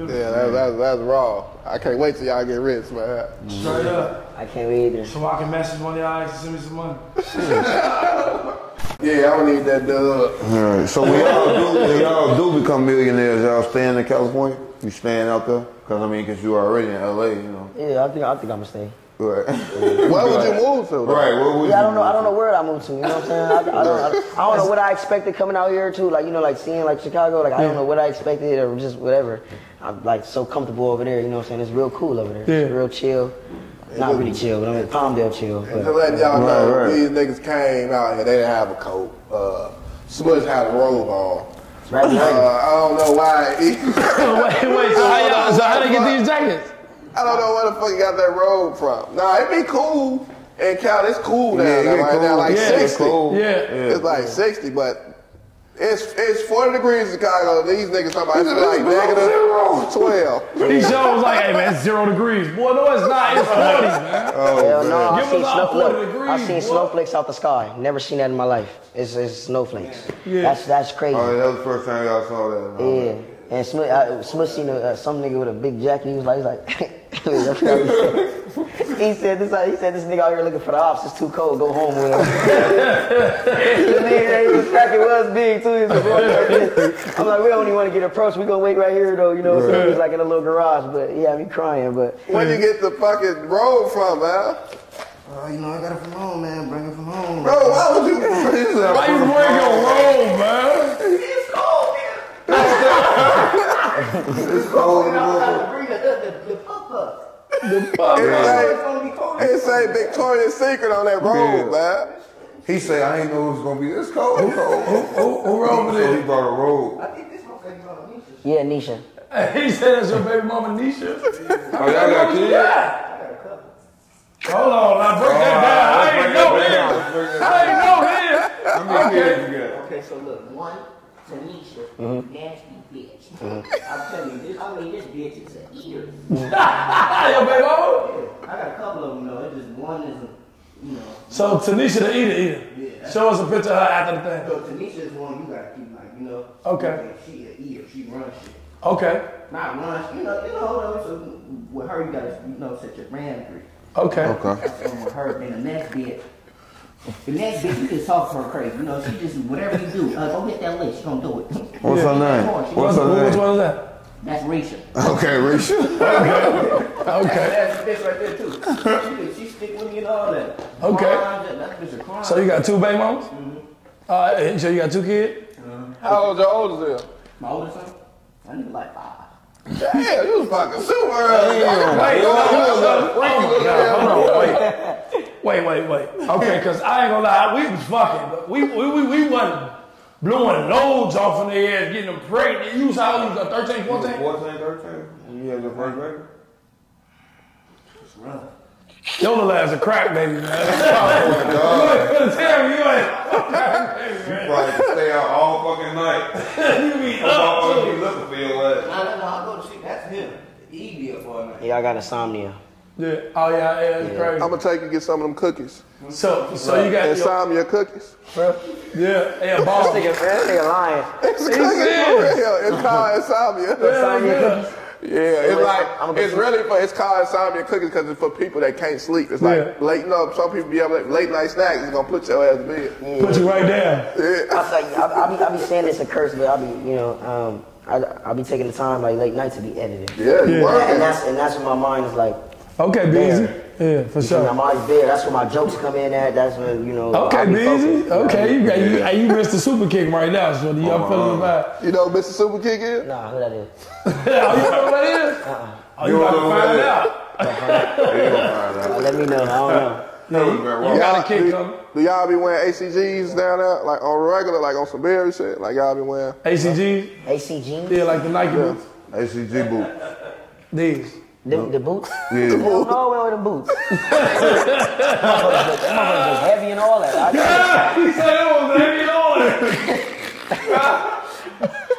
S1: yeah, that's, that's, that's raw. I can't wait till y'all get rich, man.
S2: Straight up.
S4: I can't wait either.
S2: So I can message one of y'all to send me some money.
S1: Yeah, I don't need that dub.
S5: Alright, so when y'all do, when y'all do become millionaires, y'all staying in California? You staying out there? Cause I mean, cause you are already in LA, you know.
S4: Yeah, I think I think I'm gonna stay.
S1: Where would you move to? though?
S5: Right. What would
S4: Yeah, I don't know. I don't know where I moved to. You know what I'm saying? I, I don't. I, don't- I don't know what I expected coming out here too. Like you know, like seeing like Chicago. Like I don't know what I expected or just whatever. I'm like so comfortable over there. You know what I'm saying? It's real cool over there. It's
S2: Yeah.
S4: real chill. Not really chill, but I'm in Palmdale chill.
S1: And to let y'all know,
S5: Right, right.
S1: these niggas came out here, they didn't have a coat. Uh, Smush had a robe on.
S4: Right
S1: Uh. I don't know why.
S2: Wait, wait. So how y'all? So how they get these jackets?
S1: I don't know where the fuck you got that robe from. Nah, it be cool And Cal. It's cool now.
S5: Yeah,
S1: there
S5: yeah,
S1: right
S5: cool.
S1: now, like
S2: Yeah,
S1: 60.
S5: it's cool.
S2: Yeah.
S1: It's like 60, but it's it's 40 degrees in Chicago. These niggas talking about it's like negative 12.
S2: He sure was like, hey man, it's zero degrees. Boy, no, it's not. It's 40, man.
S5: Oh,
S4: Hell
S5: man.
S4: no, I've seen,
S2: us our
S4: snow, look,
S2: 40 degrees,
S4: I've seen
S2: boy.
S4: snowflakes out the sky. Never seen that in my life. It's, it's snowflakes. Yeah. That's that's crazy.
S5: Oh, that was the first time y'all saw that.
S4: Yeah. And Smith, I, Smith seen a, uh, some nigga with a big jacket. He was like, he's like, he said this. He said this nigga out here looking for the ops. It's too cold. Go home with him. the nigga, his jacket was big too. He was like, I'm like, we don't even want to get approached. We gonna wait right here though. You know, so he was like in a little garage. But he had me crying. But
S1: Where'd you get the fucking robe from, man?
S4: oh, uh, you know, I got it from home, man. Bring it from home.
S1: Bro, why would you?
S2: Why you bring your robe, man?
S5: It's cold in the motherfucker.
S4: Bring the, the, the pup
S2: The fuck, man.
S1: It say, it say Victoria's Secret on that robe, man.
S5: He say, I ain't know it was gonna be this cold. It's cold.
S2: Who, who robe
S5: So
S2: it
S5: he
S2: is?
S5: brought a robe.
S4: Yeah, Nisha.
S2: He said that's your baby mama Nisha.
S5: Oh, y'all got kids?
S2: Yeah. Hold on, now break that down. I ain't know this. I ain't know this.
S5: How many kids you got?
S8: Okay, so look, one, Tanisha,
S4: Mm-hmm.
S8: nasty bitch. Uh-huh. I'm telling you, this, I mean, this bitch is an eater. Mm.
S2: Your baby mama?
S8: I got a couple of them, though. It's just one is, you know.
S2: So Tanisha the eater eater.
S8: Yeah.
S2: Show us a picture of her after the thing.
S8: So Tanisha is one you gotta keep, like, you know.
S2: Okay.
S8: She an eater. She runs shit.
S2: Okay.
S8: Not runs, you know, you know, though, so with her, you gotta, you know, set your boundary.
S2: Okay.
S5: Okay.
S8: That's with her being a next bitch. And that bitch, you just talk to her crazy. You know, she just, whatever you do, uh, go hit that lick, she gonna do it.
S5: What's her name? What's
S8: gonna-
S5: her
S2: Which one is that?
S8: That's Risha.
S5: Okay, Risha.
S2: Okay.
S7: That's the bitch right there too. She, she stick with me and all that.
S2: Okay.
S7: Crimes, that, that bitch a crime.
S2: So you got two baby mamas? Uh, so you got two kids? Mhm.
S1: How old your oldest is?
S7: My oldest son, I need like five.
S1: Damn, you was fucking super early.
S2: Wait, hold on, wait. Wait, wait, wait. Okay, because I ain't gonna lie, we was fucking, but we, we, we, we wasn't blowing loads off in their ass, getting them pregnant. You was how old? You was 13, 14?
S5: 14, 13? You had your first baby?
S2: Your little ass a crack baby, man. Oh, you couldn't tell me you ain't you crack baby.
S5: Probably could stay out all fucking night.
S2: You be up
S5: Motherfuckers
S2: to
S5: be looking for your ass.
S7: No, no, no, I go to sleep. That's him. He be up all night.
S4: Yeah, I got insomnia.
S2: Yeah. Oh yeah, yeah, it's crazy.
S1: I'm gonna take you get some of them cookies.
S2: So, so you got your,
S1: Insomnia cookies.
S2: yeah, yeah, ball.
S4: Nigga, man, nigga lying.
S1: It's cookies
S2: serious?
S1: for real. It's called insomnia.
S2: Yeah,
S1: Yeah, it's
S4: Wait,
S1: like
S4: I'm gonna
S1: it's really for it's called insomnia cookies because it's for people that can't sleep. It's like
S2: Yeah.
S1: late, you know, some people be able to, late night snacks. It's gonna put your ass to bed.
S2: Put you right down.
S1: Yeah.
S4: I say, I, I, be, I be saying it's a curse, but I'll be, you know, um, I, I be taking the time like late night to be editing.
S1: Yeah,
S2: Yeah.
S4: And that's and that's when my mind is like,
S2: Okay, Beezy. Yeah, for
S4: my
S2: sure.
S4: mind's there. That's where my jokes come in at. That's when you know.
S2: Okay,
S4: I be
S2: Beezy.
S4: focused.
S2: Okay, you got you. hey, You missed the super kick right now, so you I'm feeling the vibe.
S1: You know Mr. Super Kick is?
S4: Nah, who that is?
S2: oh, you know what that is? Oh, you
S5: You
S2: about
S5: don't
S2: to
S5: know
S2: find out.
S4: Uh, let me know. I don't know.
S2: No, You got a kick
S1: do,
S2: coming.
S1: do y'all be wearing ACGs down there, like on regular, like on some berry shit? Like y'all be wearing?
S2: ACG.
S4: ACG.
S2: Yeah, like the Nike boots.
S5: ACG boot.
S2: These.
S4: The, the boots?
S5: Yeah.
S4: Hell no, we wear the boots. That motherfuckers look- that motherfuckers look heavy and all that. I
S2: he said it was heavy on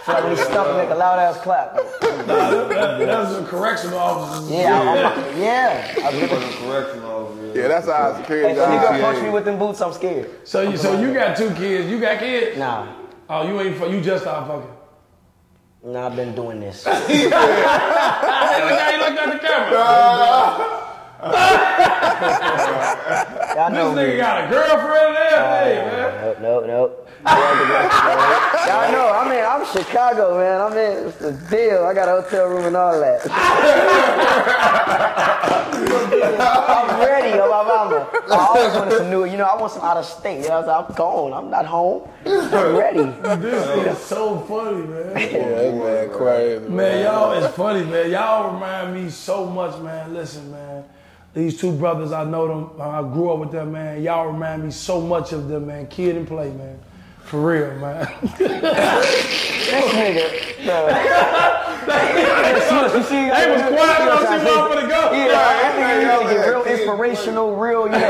S4: feel like when he stump and make a loud ass clap.
S2: That's a correctional officer.
S4: Yeah, I'm, I'm, yeah. I really,
S5: Correction over
S1: Yeah, that's our security
S4: if a nigga
S1: guard.
S4: punch me with them boots, I'm scared.
S2: So you, so you got two kids. You got kids?
S4: Nah,
S2: Oh, you ain't. fu- You just started fucking.
S4: Nah, I've been doing this.
S2: How he looked at the camera.
S4: Y'all
S2: This nigga
S4: me.
S2: got a girlfriend and everything, man.
S4: No, no, no. Y'all know, I mean, I'm Chicago, man. I'm in, it's the deal. I got a hotel room and all that. I'm ready, oh my mama. I always wanted some new, you know, I want some out of state. You know, I'm saying? I'm gone. I'm not home. I'm ready.
S2: This is so funny, man.
S1: Yeah, man, crazy.
S2: Man, y'all it's funny, man. Y'all remind me so much, man. Listen, man. These two brothers, I know them. I grew up with them, man. Y'all remind me so much of them, man. Kid and play, man. For real, man.
S4: This nigga, no. you see,
S2: They was quiet
S4: you know
S2: on
S4: what I'm
S2: too
S4: saying?
S2: for the go.
S4: Yeah, that nigga used to get real inspirational, real, you know. He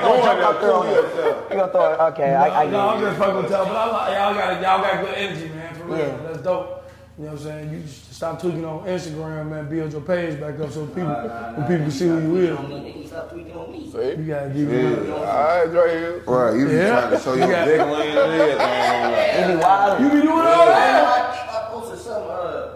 S4: gonna jump out there you. Gonna throw it. Okay, I, I
S2: no, I'm just fucking with y'all, but I'm like, y'all got y'all got good energy, man. For real,
S4: Yeah.
S2: that's dope. You know what I'm saying? You just stop tweaking on Instagram, man. Build your page back up so people, when people can see who you is.
S8: On me, then he stop tweaking on me.
S2: You gotta do that.
S1: All right, Dre.
S5: Right, you be
S2: Yeah.
S5: trying to show your dick land and everything on
S4: be wild.
S2: You be doing all that?
S7: I, I posted some, uh,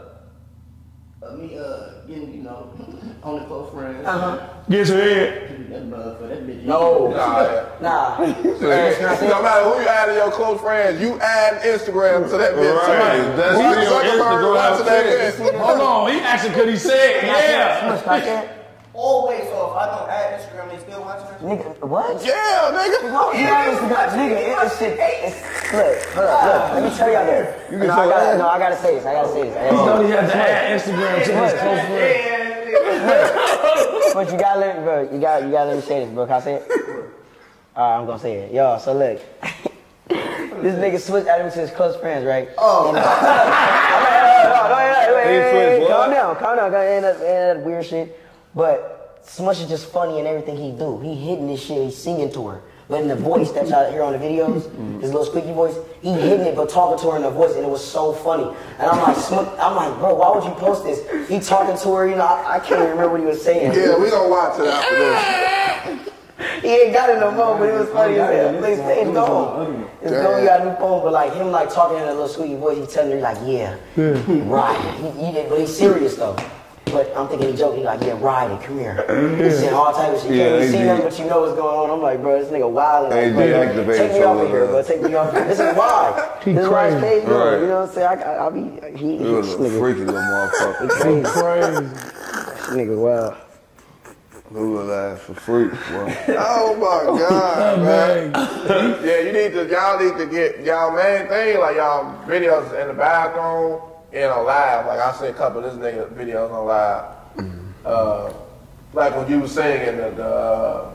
S7: of me, uh, getting, you know, on the close friends. Uh-huh.
S2: Get your head.
S7: That motherfucker, that bitch.
S4: No,
S1: Nah,
S4: nah.
S1: Hey, no matter who you add to your close friends, you add Instagram to that bitch.
S5: Right,
S1: Somebody-
S5: that's
S1: Mark
S5: still
S1: Zuckerberg
S5: Instagram
S1: watching that bitch.
S2: Hold on, he actually could he say yeah.
S7: Always, so if I don't add Instagram, they still watching us?
S4: Nigga, what?
S1: Yeah, nigga.
S4: No, you always nigga. It's shit. It's, look, hold up, look. Let me tell y'all this.
S5: You can
S4: no,
S5: show
S4: I gotta,
S5: that.
S4: no, I gotta say this. I gotta say this. I
S2: He
S4: gotta
S2: thought
S4: say
S2: he had to add Instagram to his close friend.
S4: This. But you gotta let, me, bro. You got, you gotta let me say this, bro. Can I say it? All right, I'm gonna say it. Yo, so look. this nigga switched out of to his close friends, right? Oh.
S5: He
S4: calm
S5: what?
S4: down, calm down. Ain't that, ain't that weird shit. But Smush is just funny in everything he do. He hitting this shit. He's singing to her. But in the voice that y'all hear on the videos, mm-hmm. his little squeaky voice, he hitting it but talking to her in the voice, and it was so funny. And I'm like, I'm like, bro, why would you post this? He talking to her, you know, I, I can't even remember what he was saying.
S1: Yeah, we gonna watch it after this.
S4: He ain't got it no more, but it was funny as hell. It's, it's gone. It's gone. He got a new phone, but like him, like talking in a little squeaky voice, he telling her like, yeah, right. He, he, but he's serious though. But I'm thinking he joking. He like, yeah, Riley, come here. He's saying all type of shit. You
S5: Yeah,
S4: can't even see
S5: did.
S4: nothing, but you know what's going on. I'm like, bro, this nigga wild.
S5: Hey,
S4: Like,
S5: they
S4: bro, take me off of here,
S5: well.
S4: bro. Take me off. of here. This is why.
S2: He
S4: this is why
S2: crazy.
S4: it's paid me.
S5: Right.
S4: You know what I'm saying? I, I, I'll be. He, he,
S5: You was
S4: this
S5: a
S4: nigga,
S5: freaky little motherfucker.
S4: crazy.
S2: Crazy.
S4: This nigga wild.
S5: Who will ask for free? Well,
S1: Oh my God, oh, man. yeah, you need to y'all need to get y'all main thing like y'all videos in the bathroom and on live. Like I see a couple of this nigga videos on live. Uh, like when you was singing the, the uh,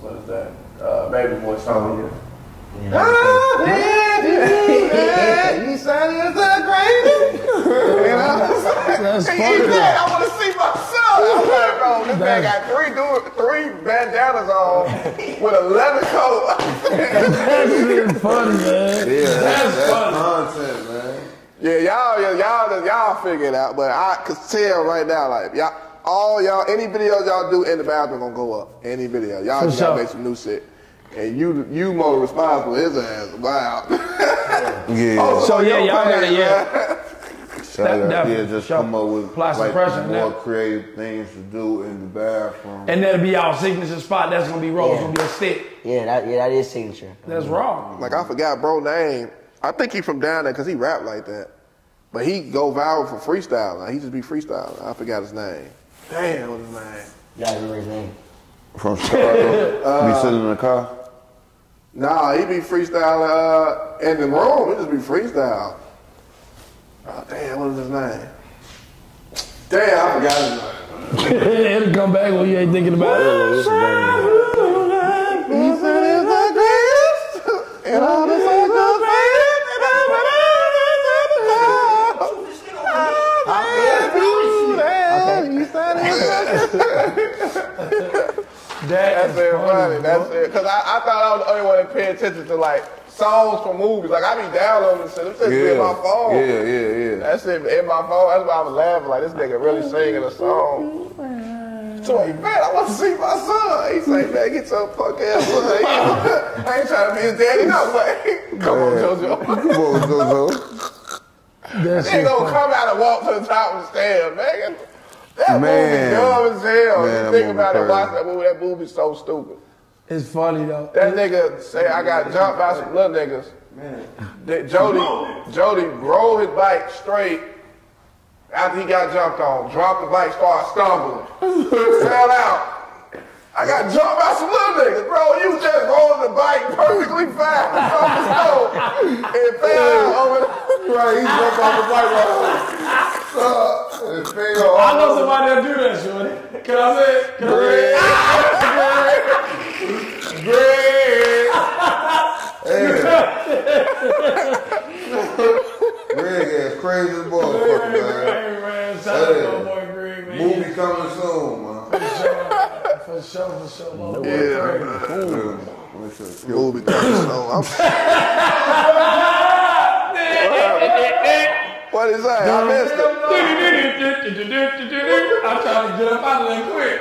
S1: what is that? Uh, baby boy song. Ah, yeah, yeah, you sound the greatest. You know?
S2: That's
S1: He
S2: funny.
S1: said, I want to see my son. I'm like, bro, this man got three du- three bandanas on with a leather coat.
S2: That shit is funny, man.
S5: yeah, that's,
S2: That's
S5: that's
S2: funny.
S5: content, man.
S1: Yeah, y'all, yeah, y'all, y'all figure it out. But I could tell right now, like, y'all, all y'all, any videos y'all do in the bathroom gonna go up. Any video, y'all
S2: For
S1: just gotta make some new shit. And you, you more responsible. His ass, wow.
S5: Yeah.
S1: Oh,
S2: So, yeah, y'all gotta- yeah.
S1: man.
S2: That- that-
S5: yeah, just
S2: show-
S5: come up with
S2: apply some
S5: like
S2: pressure
S5: more
S2: now.
S5: creative things to do in the bathroom.
S2: And that'll be our signature spot. That's gonna be Rose.
S4: Yeah.
S2: Gonna be a stick.
S4: Yeah, that, yeah, that is signature.
S2: That's wrong.
S1: Like I forgot bro name. I think he from down there because he rap like that. But he go viral for freestyling. He just be freestyling. I forgot his name. Damn, what's his name?
S4: Yeah, gotta remember his name.
S5: From Chicago,
S2: Uh,
S5: be sitting in the car.
S1: Nah, he be freestyling uh, in the room. He just be freestyling. Oh, damn, what is his name? Damn, I forgot his name.
S2: It'll come back when you ain't thinking about it.
S1: He said it's the greatest. And all the
S2: That
S1: That's it, funny. That's it. Cause I, I thought I was the only one that pay attention to like songs from movies. Like I be downloading shit. Them shit be in my phone.
S5: Yeah, yeah, yeah.
S1: That shit in my phone. That's why I was laughing. Like this nigga really singing a song. So he man, I want to see my son. He say, man, get your fuck ass son. I ain't trying to be his daddy no way. Come on, JoJo.
S5: Come on, Jojo.
S2: That
S1: He
S2: shit
S1: gonna
S2: funny.
S1: come out and walk to the top of the stairs, man. That
S5: Man.
S1: movie dumb as hell.
S5: Man,
S1: you think
S5: movie
S1: about it, watch that movie. That movie's so stupid.
S2: It's funny though.
S1: That nigga say I got jumped by some little niggas. That Jody, Jody rolled his bike straight after he got jumped on, dropped the bike, started stumbling, fell out. I got jumped by some little niggas, bro. You just rolling the bike perfectly fine from the stove and fell out over the.
S5: Right, he jumped off the bike right uh, and fell
S2: I know
S5: off.
S2: somebody that do that, shorty. Can I say it? Can I say it?
S5: Greg ass crazy as motherfucker, man.
S2: Hey man, shout out to my boy Greg, man.
S5: Movie coming soon, man.
S2: For sure, for sure, my boy
S1: Yeah,
S2: Greg.
S1: man.
S5: What's up?
S1: Movie coming soon. I'm- What is that? I missed it.
S2: I'm trying to get up out of there quick.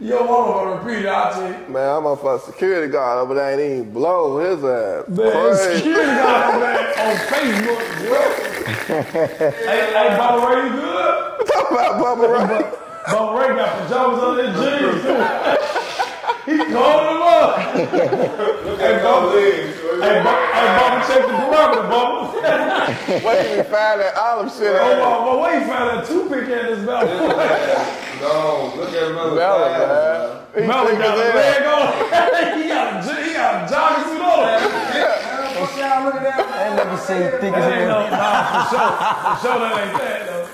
S2: Your mama gonna repeat it, I'll tell you.
S1: Man, I'm a fuck security guard over there ain't even blow his ass.
S2: Man,
S1: Crazy.
S2: security guard over there on Facebook, bro. hey, hey, Bubba Ray, you good?
S1: Talk about Bubba Ray.
S2: Bubba Ray got pajamas on his jeans, too. He cold him up. hey, Bubba, hey, Bubba, hey, Bubba, check the barometer, Bubba.
S1: Where can we find that olive shit
S2: Oh,
S1: at?
S2: my, my way he found that toothpick in his mouth.
S5: No, look at another
S1: Melon, man. He
S2: got
S1: hell.
S2: leg on. he he got a jogging suit on. Fuck y'all, look at that.
S4: I ain't never seen you thick as
S2: That ain't
S4: hell.
S2: no, nah, for sure. For sure that ain't that, though.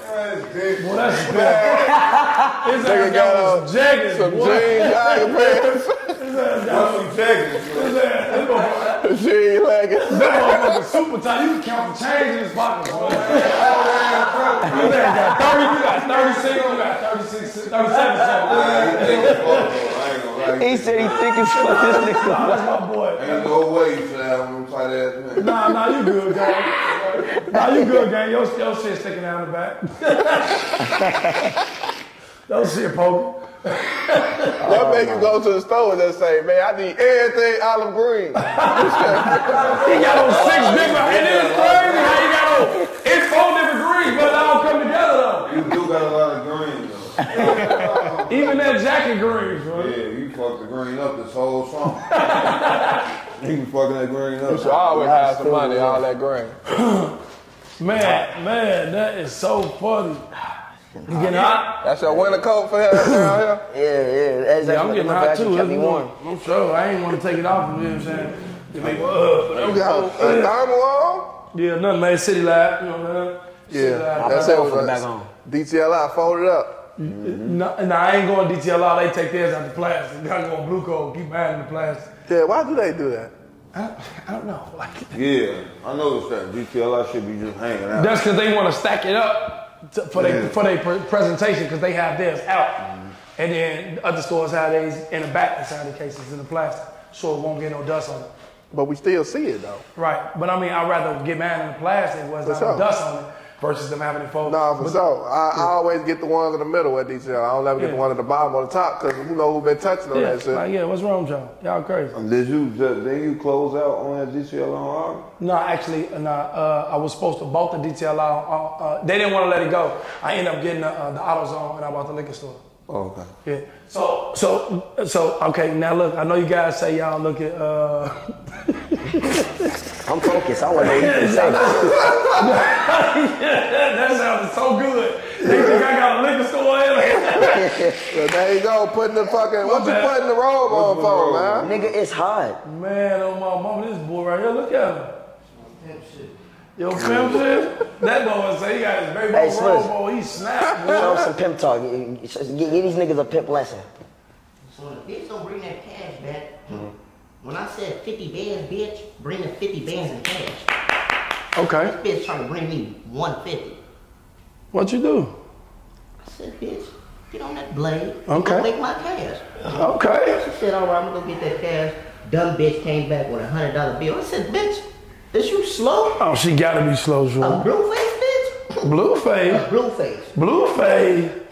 S2: Boy, that's bad. His
S1: Nigga
S2: ass
S1: got
S2: got
S1: on
S2: some jagged.
S1: Some
S2: boy.
S1: jean jogging pants,
S2: His ass got some jagged. His ass, this motherfucker-
S1: jean leggings.
S2: this motherfucker super tight. You can count the change in his pockets, boy. His ass got 30, you got 36, you got 36, 37, something.
S4: He said he thick as fuck. This nigga.
S2: Nah, that's my boy.
S5: Ain't no way you should have one tight ass man.
S2: Nah, nah, you good, gang. Nah, you good, gang. Your, your shit sticking out the back. Your shit poking.
S1: What make you go to the store and just say, man, I need everything olive green?
S2: He got on six different, and it's crazy how you got on, it's four different greens, but they all come together though.
S5: You do got a lot of green though.
S2: Even that jacket green, bro.
S5: Yeah, you fucked the green up this whole song. you been fucking that green up.
S1: You should always have some money, all that green.
S2: Man, man, that is so funny. You getting hot?
S1: That's your winter coat for here down here?
S4: Yeah, yeah. That's
S2: Yeah, I'm getting hot too.
S4: Kept me warm.
S2: I'm sure. I ain't want to take it off. You know what I'm saying? You make me, uh,
S1: You got a, a thermal on?
S2: Yeah, nothing, man. City Live, you know what I'm saying?
S1: Yeah, that's
S4: back
S1: it.
S4: on, put it
S1: was
S4: back on.
S1: DTLR folded up.
S2: No, no, I ain't going DTLR. They take theirs out the plastic. I go blue coat, keep mine in the plastic.
S1: Yeah, why do they do that?
S2: I, I don't know. Like,
S5: Yeah, I noticed that. DTLR should be just hanging out.
S2: that's because they want to stack it up to, for their
S5: Yeah.
S2: for their pre- presentation because they have theirs out, mm-hmm. and then other stores have theirs in the back inside the cases in the plastic, so it won't get no dust on it.
S1: But we still see it though.
S2: Right, but I mean, I'd rather get mine in the plastic was not
S1: sure.
S2: no dust on it versus them having it folded.
S1: Nah, for
S2: But-
S1: sure. I, I always get the ones in the middle at DTL. I don't ever get the one at the bottom or the top because who know who been touching on
S2: Yeah,
S1: that shit.
S2: like, yeah, what's wrong with y'all? Y'all crazy.
S5: Did you just, then you close out on that DTLR on
S2: No, actually, no, uh, I was supposed to bought the DTL out. Uh, uh, they didn't want to let it go. I ended up getting the, uh, the AutoZone and I bought the liquor store.
S5: Oh, okay.
S2: Yeah. So, so, so, okay. Now look, I know you guys say y'all look at.
S4: I'm focused. I want to know what you say.
S2: that sounded so good. They think I got a liquor store in
S1: But there you go, putting the fucking, what you putting the robe on for, man?
S4: Nigga, it's hot.
S2: Man, oh my mama, this boy right here, look at him. Yo, pimp shit. That boy say he got his baby
S4: Hey,
S2: hey,
S4: Sliz.
S2: boy. He snapped,
S4: Show him some pimp talk. Get, get, get these niggas a pimp lesson.
S8: So when the bitch don't bring that cash back, mm-hmm. When I said 50 bands, bitch, bring the 50 bands in cash.
S2: Okay.
S8: This bitch trying to bring me 150.
S2: What'd you do?
S8: I said, bitch, get on that blade.
S2: Okay.
S8: Make my cash.
S2: Okay.
S8: She said, all right, I'm gonna go get that cash. Dumb bitch came back with a hundred dollar bill. I said, bitch, is you slow?
S2: Oh, she gotta be slow,
S8: A
S2: Sean.
S8: blue face, bitch?
S2: Blueface.
S8: Blue face.
S2: Blueface.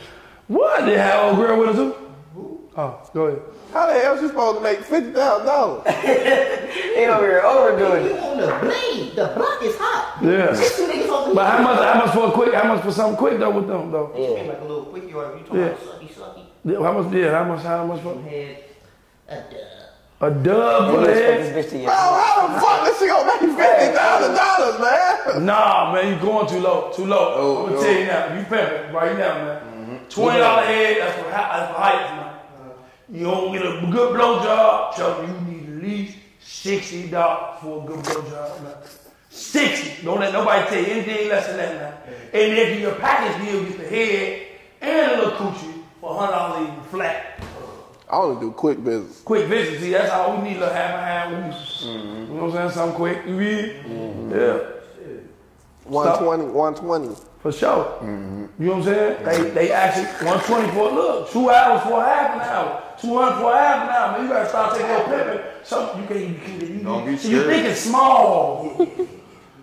S2: What? the hell, girl with her too? Oh, go ahead.
S1: How the hell she supposed to make fifty thousand dollars?
S4: They over here overdoing
S8: You
S4: it.
S8: on the blade. The block is hot.
S2: Yeah.
S8: This two niggas supposed to
S2: But how much? How much for a quick? How much for something quick though with them though?
S8: Came like a little quickie or you talking
S2: Yeah.
S8: about sucky sucky?
S2: Yeah, How much? Yeah, how much? How much for
S8: Head. A dub.
S2: a dub for the
S4: expect
S2: head?
S4: this bitch to
S1: Bro, how the fuck is she gonna make fifty thousand dollars, man?
S2: Nah, man, you going too low, too low.
S5: Oh,
S2: I'm gonna
S5: oh.
S2: tell you oh. now, you pimping right now, man. Mm-hmm. Twenty dollar head, that's for hi- that's for height, man. You don't get a good blowjob, tell me you need at least sixty dollars for a good blowjob, man. Sixty. Don't let nobody tell you anything less than that, man. And if your package deal, get the head and a little coochie for hundred dollars even flat.
S1: I only do quick business.
S2: Quick visit, see, that's all we need. A little half a hand, mm-hmm. you know what I'm saying? Something quick, you read? Mm-hmm. Yeah.
S1: 120, 120.
S2: For sure. Mm-hmm. You know what I'm saying? They they actually 120 for a look, two hours for a half an hour, 200 for a half an hour. Man, you gotta start taking your pimping. So you can you can you,
S5: Don't be
S2: so you
S5: scared.
S2: thinking small.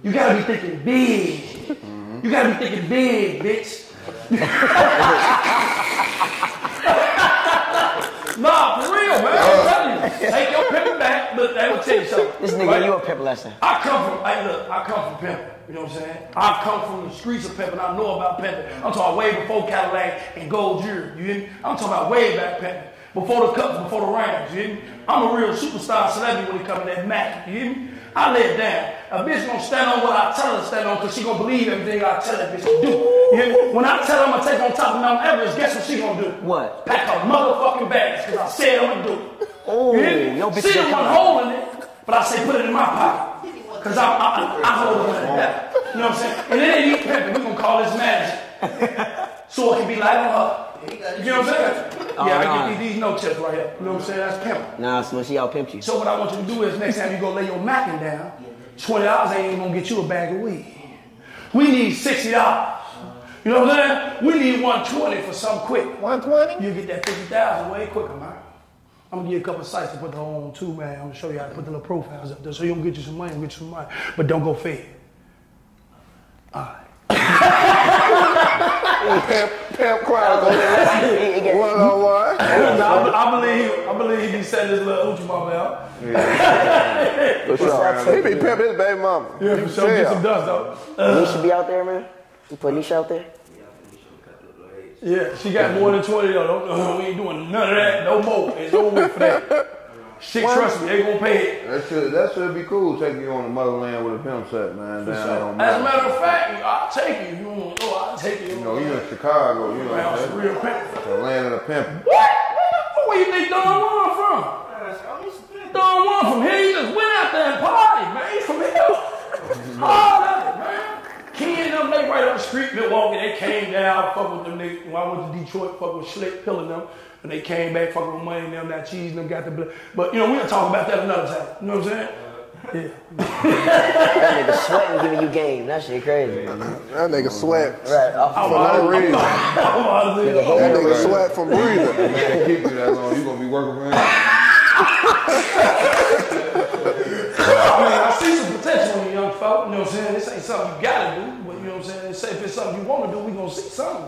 S2: You gotta be thinking big. Mm-hmm. You gotta be thinking big, bitch. nah, for real, man. I'm telling you. Take your pimping back. Look, they will tell you something.
S4: This nigga,
S2: right?
S4: you a pimp lesson.
S2: I come from, hey, look, I come from pimping. You know what I'm saying? I come from the streets of pimping. I know about pimping. I'm talking way before Cadillac and gold jewelry. You hear me? I'm talking about way back pimping. Before the cups, before the rings. You hear me? I'm a real superstar celebrity when it comes to that Mac. You hear me? I lay it down. A bitch gonna stand on what I tell her to stand on because she gonna believe everything I tell that bitch to do. You hear me? When I tell her I'm gonna take on top of Mount Everest, guess what she gonna do?
S4: What?
S2: Pack her motherfucking bags because I said I'm gonna do it.
S4: Oh,
S2: You hear me?
S4: yo, bitch,
S2: She the one holding it, but I say put it in my pocket. Cause I, I, I, I hold it like that. Oh. You know what I'm saying? And then they eat pimping. We gonna call this magic. so it can be like on her. You know what I'm saying?
S4: Oh,
S2: yeah, I
S4: nah.
S2: Oh, get these, these no tips right here. You know what I'm saying? That's pimping.
S4: Nah, Smush, she out pimp you.
S2: So what I want you to do is next time you go lay your macking down, twenty dollars ain't even gonna get you a bag of weed. We need sixty dollars. You know what I'm saying? We need one twenty for something quick.
S1: 120?
S2: You get that fifty thousand way quicker, man. I'm gonna give you a couple sites to put the on too, man. I'm gonna show you how to put the little profiles up there so you don't get you some money, get you some money. But don't go fed.
S1: Pimp, pimp Chronicles.
S4: He- he get-
S1: One on one.
S2: I, I believe I believe he be setting his little Uchi mama out.
S1: For sure. He be pimping his baby mama.
S2: Yeah,
S1: You
S2: for sure. Get some dust though.
S4: Nisha be out there, man. You put Nisha out there?
S2: Yeah, she got more than 20 though. Don't, uh, we ain't doing none of that. No more. It's over with for that. Shit, trust me, they gonna pay it.
S5: That should that should be cool. Taking you on the motherland with a pimp set, man. Down on
S2: As a matter of fact, I'll take you. You don't know, I'll take you.
S5: You know, you in Chicago, you know, that's
S2: real pimp.
S5: the land of the pimp.
S2: What? Where you think Don Juan from? Don Juan from here. He just went out there and party, man. He from here. All of it, man. Ken and them, they right up the street, Milwaukee. They came down, fuck with them. They, when I went to Detroit, fuck with Slick, Pill them. And they came back, fucking with money and them, that cheese and them got the blood. But, you know, we'll talk about that another time. You know what I'm saying? Yeah.
S4: That nigga sweating giving you game. That shit crazy. Right.
S1: That nigga sweat
S4: off
S2: I'm
S1: no
S2: of-
S1: reason.
S2: I'm out of there.
S1: That nigga sweat from breathing.
S5: Man, keep you that long. You gonna be working for him.
S2: I mean, I see some potential in you young folk. You know what I'm saying? This ain't something you gotta do, but you know what I'm saying? Say if it's something you wanna do, we gonna see something.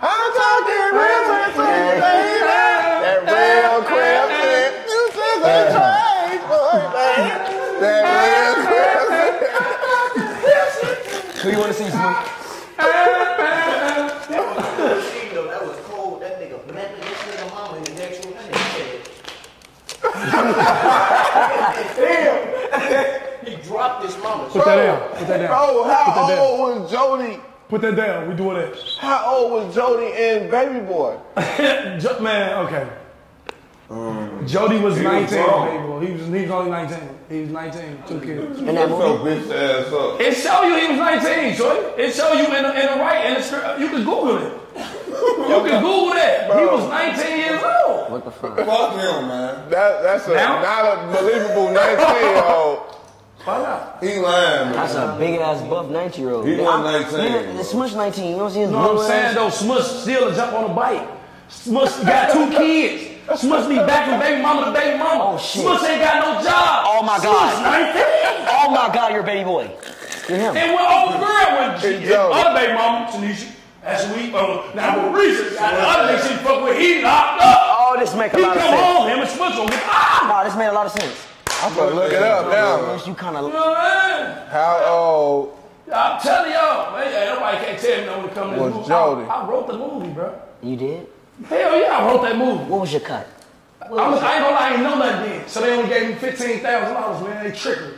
S2: Do your part, do your part. Who it is? Okay.
S1: That real crab shit. That real crab shit.
S7: Who you want to see smoke?
S8: That was cold. That nigga met this nigga mama in the next room. That He dropped his mama.
S2: Put that down. Put that down.
S1: Bro,
S2: Put that
S1: how
S2: down.
S1: old was Jody?
S2: Put that down. We doing it.
S1: How old was Jody and Baby Boy?
S2: Jo- man, okay. Jody was
S5: was
S2: 19,
S5: grown.
S2: baby boy. He was, he was only 19. He was 19, two kids.
S4: In that movie.
S5: bitch ass up.
S2: It show you he was 19, shorty. It show you in the, in the right, in the script. You can Google it. You can Google that. He was 19 years old.
S4: What the fuck?
S5: Fuck him, man.
S1: That, that's a,
S2: Now?
S1: not a believable 19 year old.
S2: Why not?
S5: He lying, man.
S4: That's a big ass buff 19 year old.
S5: He wasn't 19,
S4: The Smush 19. You don't see his
S2: You know what I'm saying though? Smush still a jump on a bike. Smush got two kids. Smush be back from baby mama to baby mama.
S4: Oh, shit.
S2: Smush ain't got no job.
S4: Oh, my god.
S2: Smush
S4: God.
S2: 19.
S4: Oh my god, you're a baby boy. You're him.
S2: And when old girl when she
S1: Hey,
S2: his
S1: Joe.
S2: other baby mama, Tanisha, that's we um now with Reese, the other nigga she fuck with, he locked up.
S4: Oh, this make a
S2: He
S4: lot of sense.
S2: He come home, him and Smush gonna get ah.
S4: Nah, this made a lot of sense.
S1: I'm gonna look it up now.
S4: Yes, you kind
S2: You
S4: of.
S2: I mean?
S1: How old?
S2: I'm telling y'all, man, yeah, nobody can't tell me no when it comes to this
S1: Was
S2: movie.
S1: Jody.
S2: I, I wrote the movie, bro.
S4: You did?
S2: Hell yeah, I wrote that movie.
S4: What was your cut?
S2: I, was, I ain't gonna lie, I ain't know nothing then. So they only gave me fifteen thousand dollars, man. They tricked me.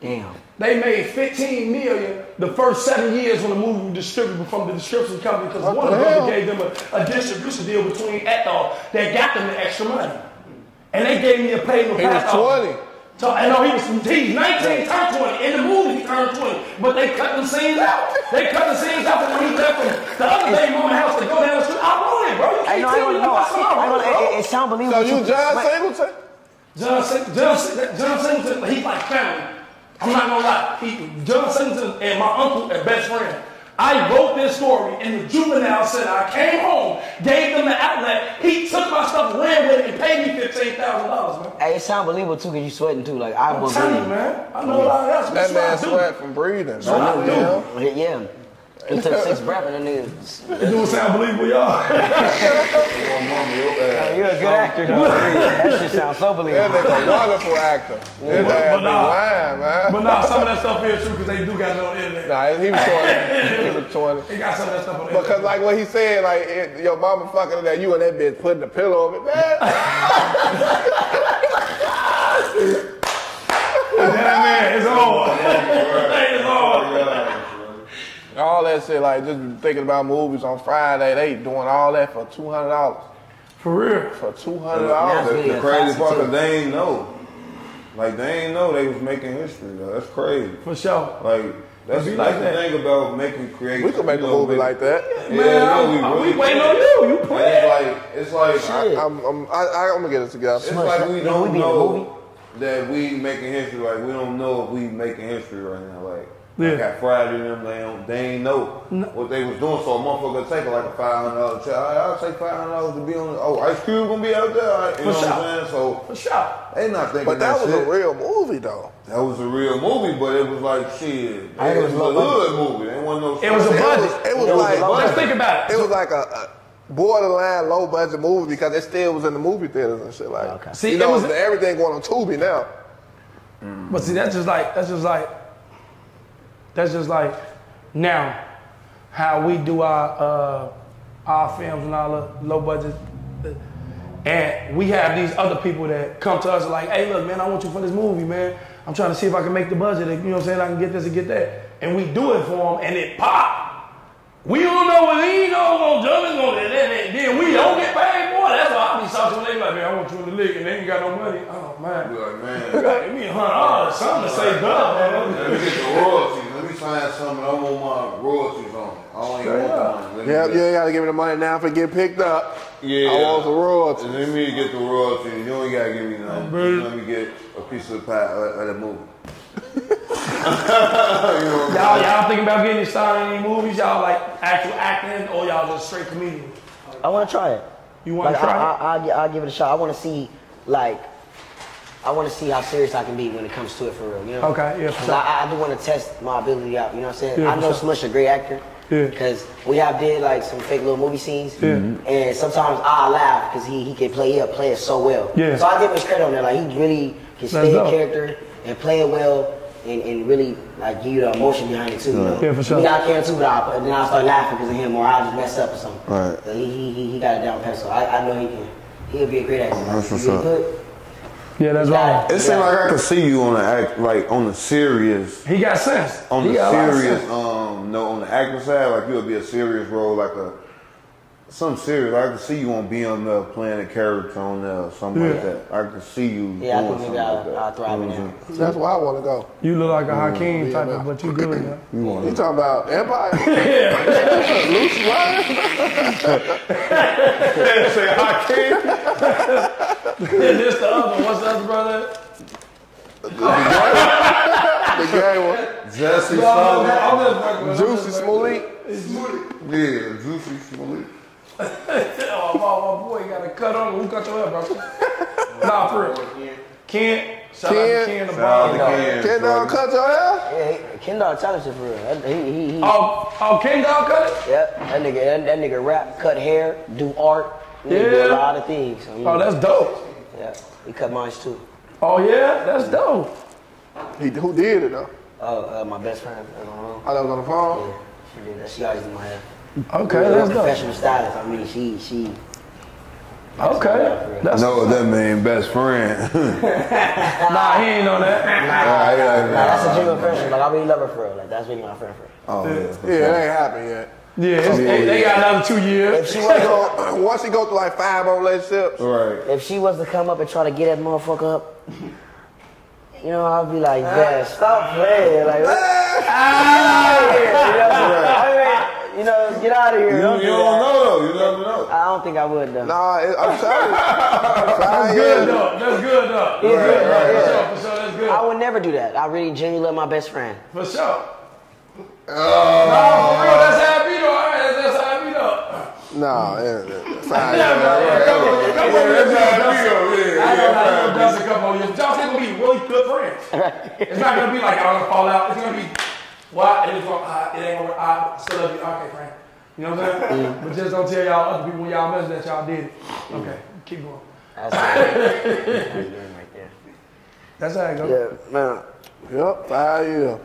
S4: Damn.
S2: They made 15 million the first seven years when the movie was distributed from the distribution company because
S1: What
S2: Warner
S1: the
S2: Brothers
S1: hell?
S2: gave them a, a distribution deal between Ethel that got them the extra money. And they gave me a payment.
S1: He was 20.
S2: So I know he was he's 19, turned 20. In the movie, he turned 20. But they cut the scenes out. They cut the scenes out from when he left from the other baby mama house to go down the street. I wrote it, bro. You
S4: I
S2: can't
S4: know, I
S2: tell me
S4: know, no, I,
S2: that's I
S4: I know,
S2: bro.
S4: it, it, it sound
S1: So you. John Singleton?
S2: John, Sing- John, Sing- John Singleton, he like family. I'm not gonna lie. He, John Singleton and my uncle are best friends. I wrote this story in the juvenile center. I came home, gave them the outlet. He took my stuff, ran with it, and paid me fifteen thousand dollars, man.
S4: Hey, it sound believable too because you sweating too. Like I
S2: I'm
S4: believe.
S2: telling you, man. I know a lot of else.
S1: That man
S2: what I do.
S1: sweat from breathing.
S2: what I
S1: man.
S2: do.
S1: Yeah.
S4: Yeah. He took six breath and that nigga.
S2: It don't sound believable, y'all.
S5: Your mama, your ass.
S4: You're a good oh. actor, though. that shit sounds so believable.
S1: That
S4: believable.
S1: nigga a wonderful actor. His
S2: But-
S1: ass
S2: but nah.
S1: lying, man.
S2: but nah, some of that stuff is true because they do got it on the internet.
S1: Nah, he was 20. He was 20.
S2: They got some of that stuff on the
S1: Because like what he said, like it, your mama fucking that you and that bitch putting the pillow over it, man.
S2: Damn, man, it's over. it's over.
S1: all that shit, like just thinking about movies on Friday, they doing all that for two hundred dollars.
S2: For real.
S1: For two hundred dollars.
S4: really
S5: The crazy
S4: classic,
S5: part is they ain't know. Like they ain't know they was making history. Though. That's crazy.
S2: For sure.
S5: Like that's
S2: Be
S5: that's
S2: like
S5: the
S2: that.
S5: thing about making creative.
S1: We could make a
S5: know,
S1: movie
S5: make-
S1: like that.
S5: Yeah,
S2: Man,
S5: no,
S2: I'm-
S5: we,
S2: we
S5: really
S2: waiting
S5: can.
S2: on you. You
S5: And
S2: play.
S5: It's like it's like
S1: I, I'm, I'm, I, I, I'm gonna get it together.
S5: it's like we don't
S4: we be in
S5: know that we making history. Like we don't know if we making history right now. Like
S2: Yeah.
S5: I got Friday and them, they, don't, they ain't know what they was doing, so a motherfucker take like a five hundred dollar check. I'll take five hundred dollars to be on. The, oh, Ice Cube gonna be out there, you know
S2: For
S5: what
S2: sure.
S5: I'm saying? So
S2: For sure.
S5: they not thinking
S1: But that was
S5: shit.
S1: a real movie though.
S5: That was a real movie, but it was like shit.
S4: I
S5: It
S4: heard
S5: was
S4: it
S5: a
S4: was low
S5: hood movie. It wasn't no.
S2: It was a
S1: It
S2: budget.
S1: was, it was
S4: It was
S1: like
S4: a
S2: Let's think about it.
S1: It was like a, a borderline low budget movie because it still was in the movie theaters and shit like.
S4: Okay.
S2: See,
S1: you
S2: it
S1: know,
S2: was-
S1: everything going on Tubi now.
S2: But see, that's just like that's just like that's just like now how we do our uh, our films and all the low budget, and we have these other people that come to us like, hey, look, man, I want you for this movie, man. I'm trying to see if I can make the budget. You know what I'm saying? I can get this and get that, and we do it for them, and it pop. We don't know what he know gonna jump is gonna and then, then we don't get paid for it. That's why I be talking to them like, man, I want you in the league, and they ain't got no money. Oh man.
S5: Like, man.
S2: Give me a hundred dollars, something to say God,
S5: Let
S2: man.
S5: me get the royalties. Let me sign something. I want my royalties on it. I don't even want the money. Let me
S1: Yeah, you ain't gotta give me the money now if it get picked up.
S5: Yeah.
S1: I want the royalties.
S5: Let me get the royalties. You ain't gotta give me nothing. Just let me get a piece of the pie of of the movie. you know,
S2: Y'all, y'all thinking about getting started in any movies? Y'all like actual acting, or y'all just straight comedian?
S4: I want to try it.
S2: You want
S4: Like
S2: to
S4: I,
S2: try?
S4: I, I'll, I'll give it a shot. I want to see like. I want to see how serious I can be when it comes to it for real. You know.
S2: Okay, yeah, for
S4: 'Cause
S2: sure.
S4: I, I do want to test my ability out. You know what I'm saying?
S2: Yeah,
S4: I know
S2: sure.
S4: Smush a great actor.
S2: Yeah.
S4: Because we have did like some fake little movie scenes.
S2: Yeah. Mm-hmm.
S4: And sometimes I laugh because he he can play it play it so well.
S2: Yeah.
S4: So I give him his credit on that. Like he really can stay in character and play it well. And, and really like give you the emotion behind it too. You know?
S2: Yeah, for sure.
S4: Me, I can too, but, I, but then I start laughing because of him, or I just mess up or something.
S5: Right.
S4: So he, he, he, he got it down pat, so I, I know he can. He'll be a great actor.
S5: That's
S4: He
S5: what's
S4: really
S5: up.
S4: Good.
S2: yeah, that's
S4: Yeah.
S2: right.
S5: It seemed like I could see you on the act, like on the serious,
S2: He got sense.
S5: on
S2: he
S5: the
S2: got a lot of
S5: serious, um, no, on the acting side, like you would be a serious role, like a something serious. I could see you on BMF playing a character on there, uh, or something like that. I could see you
S4: Yeah, I
S5: doing
S4: think
S5: something
S4: maybe
S5: like that.
S4: I'll thrive in
S5: You know
S4: there.
S5: what
S1: That's where I want to go.
S2: You look like a mm-hmm. Hakeem type
S1: yeah,
S2: of, but you good. Yeah.
S1: You talking about Empire? Lucy Ryan?
S5: Say Hakeem.
S2: And this the other. one. What's the other brother?
S1: The gay one.
S5: Jesse
S2: I'm
S5: Sullivan.
S2: just- I'm just fucking.
S1: Juicy Smollett.
S5: Yeah, Juicy Smollett.
S2: Oh, my, my boy got a cut on. Who cut your hair, bro? nah, for real. Ken. Shout out
S1: Ken.
S2: to Ken the
S5: Shout out to
S2: Ball.
S5: Ken.
S1: Can dog cut your hair?
S4: Yeah, he, Kendall talented for real. That- He, he, he,
S2: Oh, oh, Ken Dog cut it?
S4: Yep, that nigga, that, that nigga rap, cut hair, do art. Nigga do
S2: Yeah.
S4: a lot of things. I mean,
S2: Oh, that's dope.
S4: yeah, he cut mine too.
S2: Oh, yeah? That's dope.
S1: He, who did it though?
S4: Oh, uh, my best friend. Uh,
S1: I was on the phone.
S4: yeah, she did that. She always do my hair.
S2: Okay,
S4: Real
S2: that's dope.
S4: professional stylist. I mean, she, she.
S2: Okay. That's,
S5: No, that man best friend.
S2: nah, he ain't on that.
S5: Ah, yeah,
S4: Nah, that's a
S5: yeah.
S4: genuine friendship. Like I really love her for real. Like that's really my friend for real.
S5: Oh, yeah. for
S1: Yeah,
S5: sure.
S1: it ain't happened yet.
S2: Yeah, it's, they, they got another two
S1: If
S2: years.
S1: she was go, once she go through like five more relationships,
S5: Right.
S4: If she was to come up and try to get that motherfucker up, you know, I'd be like, yeah, stop playing. Like, ah, you know, I mean, you know, get out of here.
S5: You,
S4: Don't
S5: you
S4: do
S5: don't know though. You never know.
S4: I don't think I would though.
S1: nah, it, I'm telling you.
S2: That's good,
S1: years.
S2: though. That's good, though.
S4: Yeah,
S2: That's good,
S4: yeah,
S2: though.
S4: yeah.
S2: For sure, for sure, that's good.
S4: I would never do that. I really genuinely love my best friend.
S2: For sure. Uh, nah, for real, that's how it be, though. All right, that's, that's how it be, though.
S1: Nah, yeah, yeah, five
S2: Yeah,
S1: years.
S2: man, come on, come on,
S5: That's
S2: let's
S5: how
S2: go.
S5: it feel. Yeah,
S2: I know
S5: yeah.
S2: how you dust a couple of years. Y'all still gonna be really good friends. It's not gonna be like y'all gonna fall out. It's gonna be what? And it's gonna, uh, it ain't gonna work. I still love you. Okay, friend. You know what I'm saying? But just don't tell y'all other people when y'all mess that y'all did it. Okay, keep going.
S4: That's that's right there.
S2: That's how it goes.
S1: Yeah, man. Yep, five years.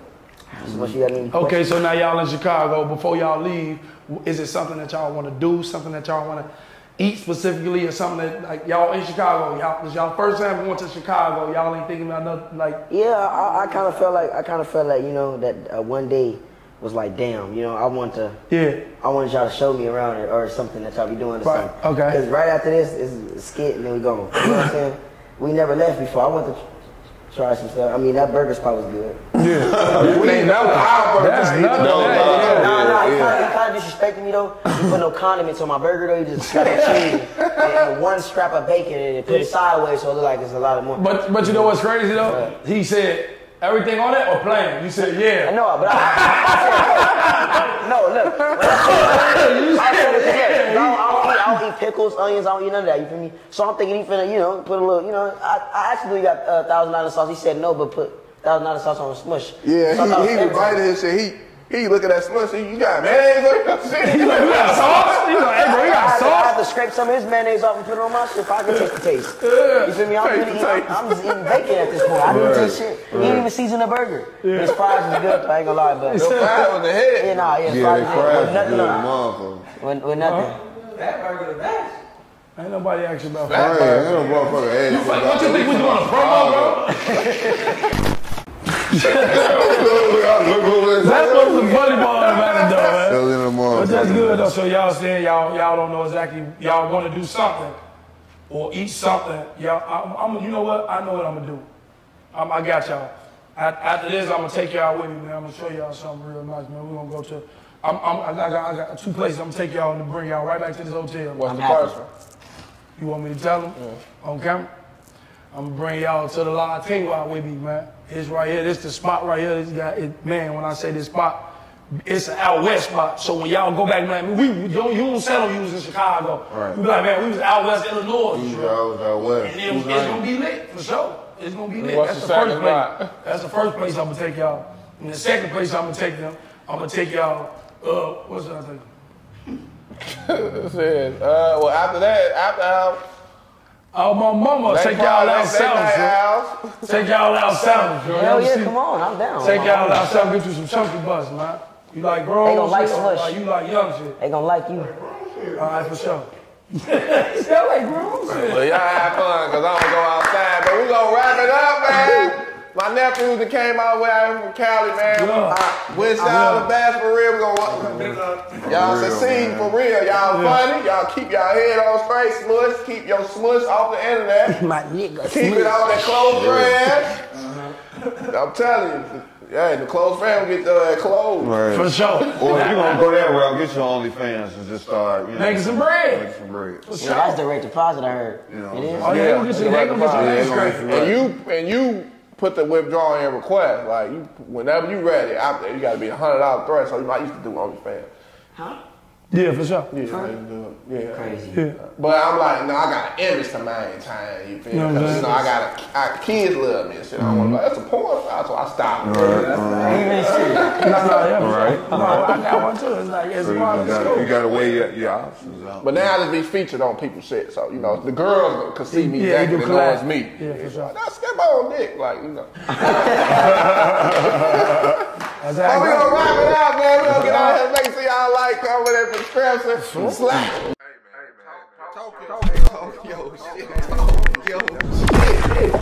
S4: So what you got any
S2: Okay, so now y'all in Chicago. Before y'all leave, is it something that y'all want to do? Something that y'all want to eat specifically, or something that like y'all in Chicago? Y'all y'all first time going to Chicago? Y'all ain't thinking about nothing like
S4: Yeah, I, I kind of felt like I kind of felt like you know that uh, one day was like, damn, you know, I want to.
S2: yeah.
S4: I want y'all to show me around or, or something that y'all be doing or
S2: Right,
S4: something.
S2: okay.
S4: Because right after this is skit and then we go. You know what I'm saying? We never left before. I went to try some stuff. I mean, that burger spot was good.
S1: We ain't never our
S2: That's
S1: birthday.
S2: nothing.
S5: No,
S2: Yeah,
S5: no,
S2: yeah.
S4: No, no, he
S5: yeah.
S4: kind of, he kind of disrespected me though. He put no condiments on my burger though. He just strapped cheese and, and one strap of bacon and it put it sideways so it looked like it's a lot of more.
S2: But but you know what's crazy though? He said Everything on it or plain? You said yeah.
S4: No, but I, I said, no, look. When I said, I said, look, I don't, I, don't eat, I don't eat pickles, onions, I don't eat none of that. You feel me? So I'm thinking he finna, you know, put a little, you know. I, I asked him, "Do got uh, thousand dollar sauce?" He said no, but put thousand dollar sauce on a smush.
S1: Yeah,
S4: So
S1: he, he
S4: every-
S1: invited his shit. He he look at that smush. You got mayonnaise on your shit.
S2: You got sauce? You like, hey bro, you
S4: I
S2: got
S4: had, to, I had
S2: sauce?
S4: to scrape some of his mayonnaise off and put it on my shit. If I can taste the taste. You feel me? I'm,
S1: Taste
S4: really eating. I'm just eating bacon at this point. I don't taste shit. He didn't even season the burger. His fries is good. I ain't gonna lie, but
S1: Your fry on the head.
S4: yeah, nah, yeah,
S5: Yeah,
S4: fries
S5: fries
S4: good. With nothing
S5: good,
S4: on it. With, with nothing.
S7: That burger the best.
S2: Ain't nobody asked you about
S5: Hey,
S2: fat.
S5: ain't no motherfucker ass.
S2: Like, what you think we doing a promo, bro? That's what the funny part about it, though, man.
S5: Tell them
S2: But that's good though. So y'all saying y'all y'all don't know exactly y'all going to do something or eat something. Y'all, I'm, I'm you know what? I know what I'm gonna do. Um, I got y'all. At- After this, I'm gonna take y'all with me, man. I'm gonna show y'all something real nice, man. We're gonna go to. I'm, I'm, I, got, I got two places. I'm gonna take y'all and bring y'all right back to this hotel.
S1: What's the
S4: happy.
S1: first one?
S2: You want me to tell them on camera? I'm gonna bring y'all to the La Tingua with me, man. It's right here. This the spot right here. This guy, it, man. When I say this spot, it's an out west spot. So when y'all go back, man, we, we don't you don't settle you was in Chicago.
S5: Right.
S2: You be like, man, we was out west Illinois.
S5: These
S2: bro.
S5: y'all out west.
S2: And it, it's gonna be lit for sure. It's gonna be lit.
S1: What's
S2: That's
S1: the
S2: the, first
S1: second
S2: place.
S1: spot?
S2: That's the first place I'm gonna take y'all. And the second place I'm gonna take them, I'm gonna take y'all. Uh, what's the other?
S1: Said, uh, well, after that, after our
S2: Oh, my mama,
S1: late
S2: take y'all
S1: Friday,
S2: out south,
S1: night
S2: bro.
S1: house.
S2: Take y'all out south.
S4: Hell
S2: Y'all
S4: yeah,
S2: see-
S4: come on, I'm down.
S2: Take y'all out south, get you some chunky bus, man. You like grown
S4: They gonna like slush.
S2: like you like young shit.
S4: They gonna like you.
S2: All right, for sure. Y'all like grown shit.
S1: Well, y'all have fun, cause I'm gonna go outside. But we gonna wrap it up, man. My nephews that came all the way out here from Cali, man.
S2: Yeah.
S1: I wish y'all the best for real. We gonna y'all
S5: real,
S1: succeed for real. Y'all funny. Y'all keep y'all head on straight. Smush. Keep your smush off the internet.
S4: My nigga.
S1: Keep it on that close friend. I'm telling you. Yeah, the close friend will get uh, clothes.
S5: Right.
S2: For sure.
S5: Or if you gonna go that route, get your OnlyFans and just start, you know,
S2: Making some bread.
S5: Making some bread.
S2: For
S4: Yeah,
S2: sure.
S4: that's direct deposit, I heard.
S5: You know,
S4: it is?
S2: Oh, yeah, they gonna get you, they gonna get you
S1: Yeah,
S2: an
S1: they
S2: straight.
S5: gonna-
S1: And you and you put the withdrawal in request. Like you, whenever you ready, out there, you got to be a hundred dollar threat. So You I used to do OnlyFans.
S4: Huh?
S2: Yeah, for sure.
S1: Yeah, I do it. Yeah.
S4: Crazy.
S2: Yeah.
S1: But I'm like, no, I got an image to maintain. You feel me?
S2: No,
S1: 'Cause,
S2: man.
S1: you know, I got a, I, kids love me and shit. I don't want to. Mm-hmm. That's a porn star, so I stopped.
S2: No, no, yeah, for
S5: Right.
S2: sure. No, I got one too. It's like, it's
S5: So you,
S2: part of the
S5: gotta,
S2: show.
S5: you gotta weigh your, your options out.
S1: But now I just be featured on people's shit, so you know the girls can see me
S2: Yeah, you
S1: naked
S2: do
S1: and know it's
S2: collab.
S1: me.
S2: Yeah, for sure.
S1: That's skip on dick, like you know.
S2: That's but
S1: we gonna wrap it up, man. We gonna get out here. Make sure y'all like, comment, and subscribe. Slap. Hey man, hey man. Tokyo, Tokyo, Tokyo, shit. Tokyo, shit.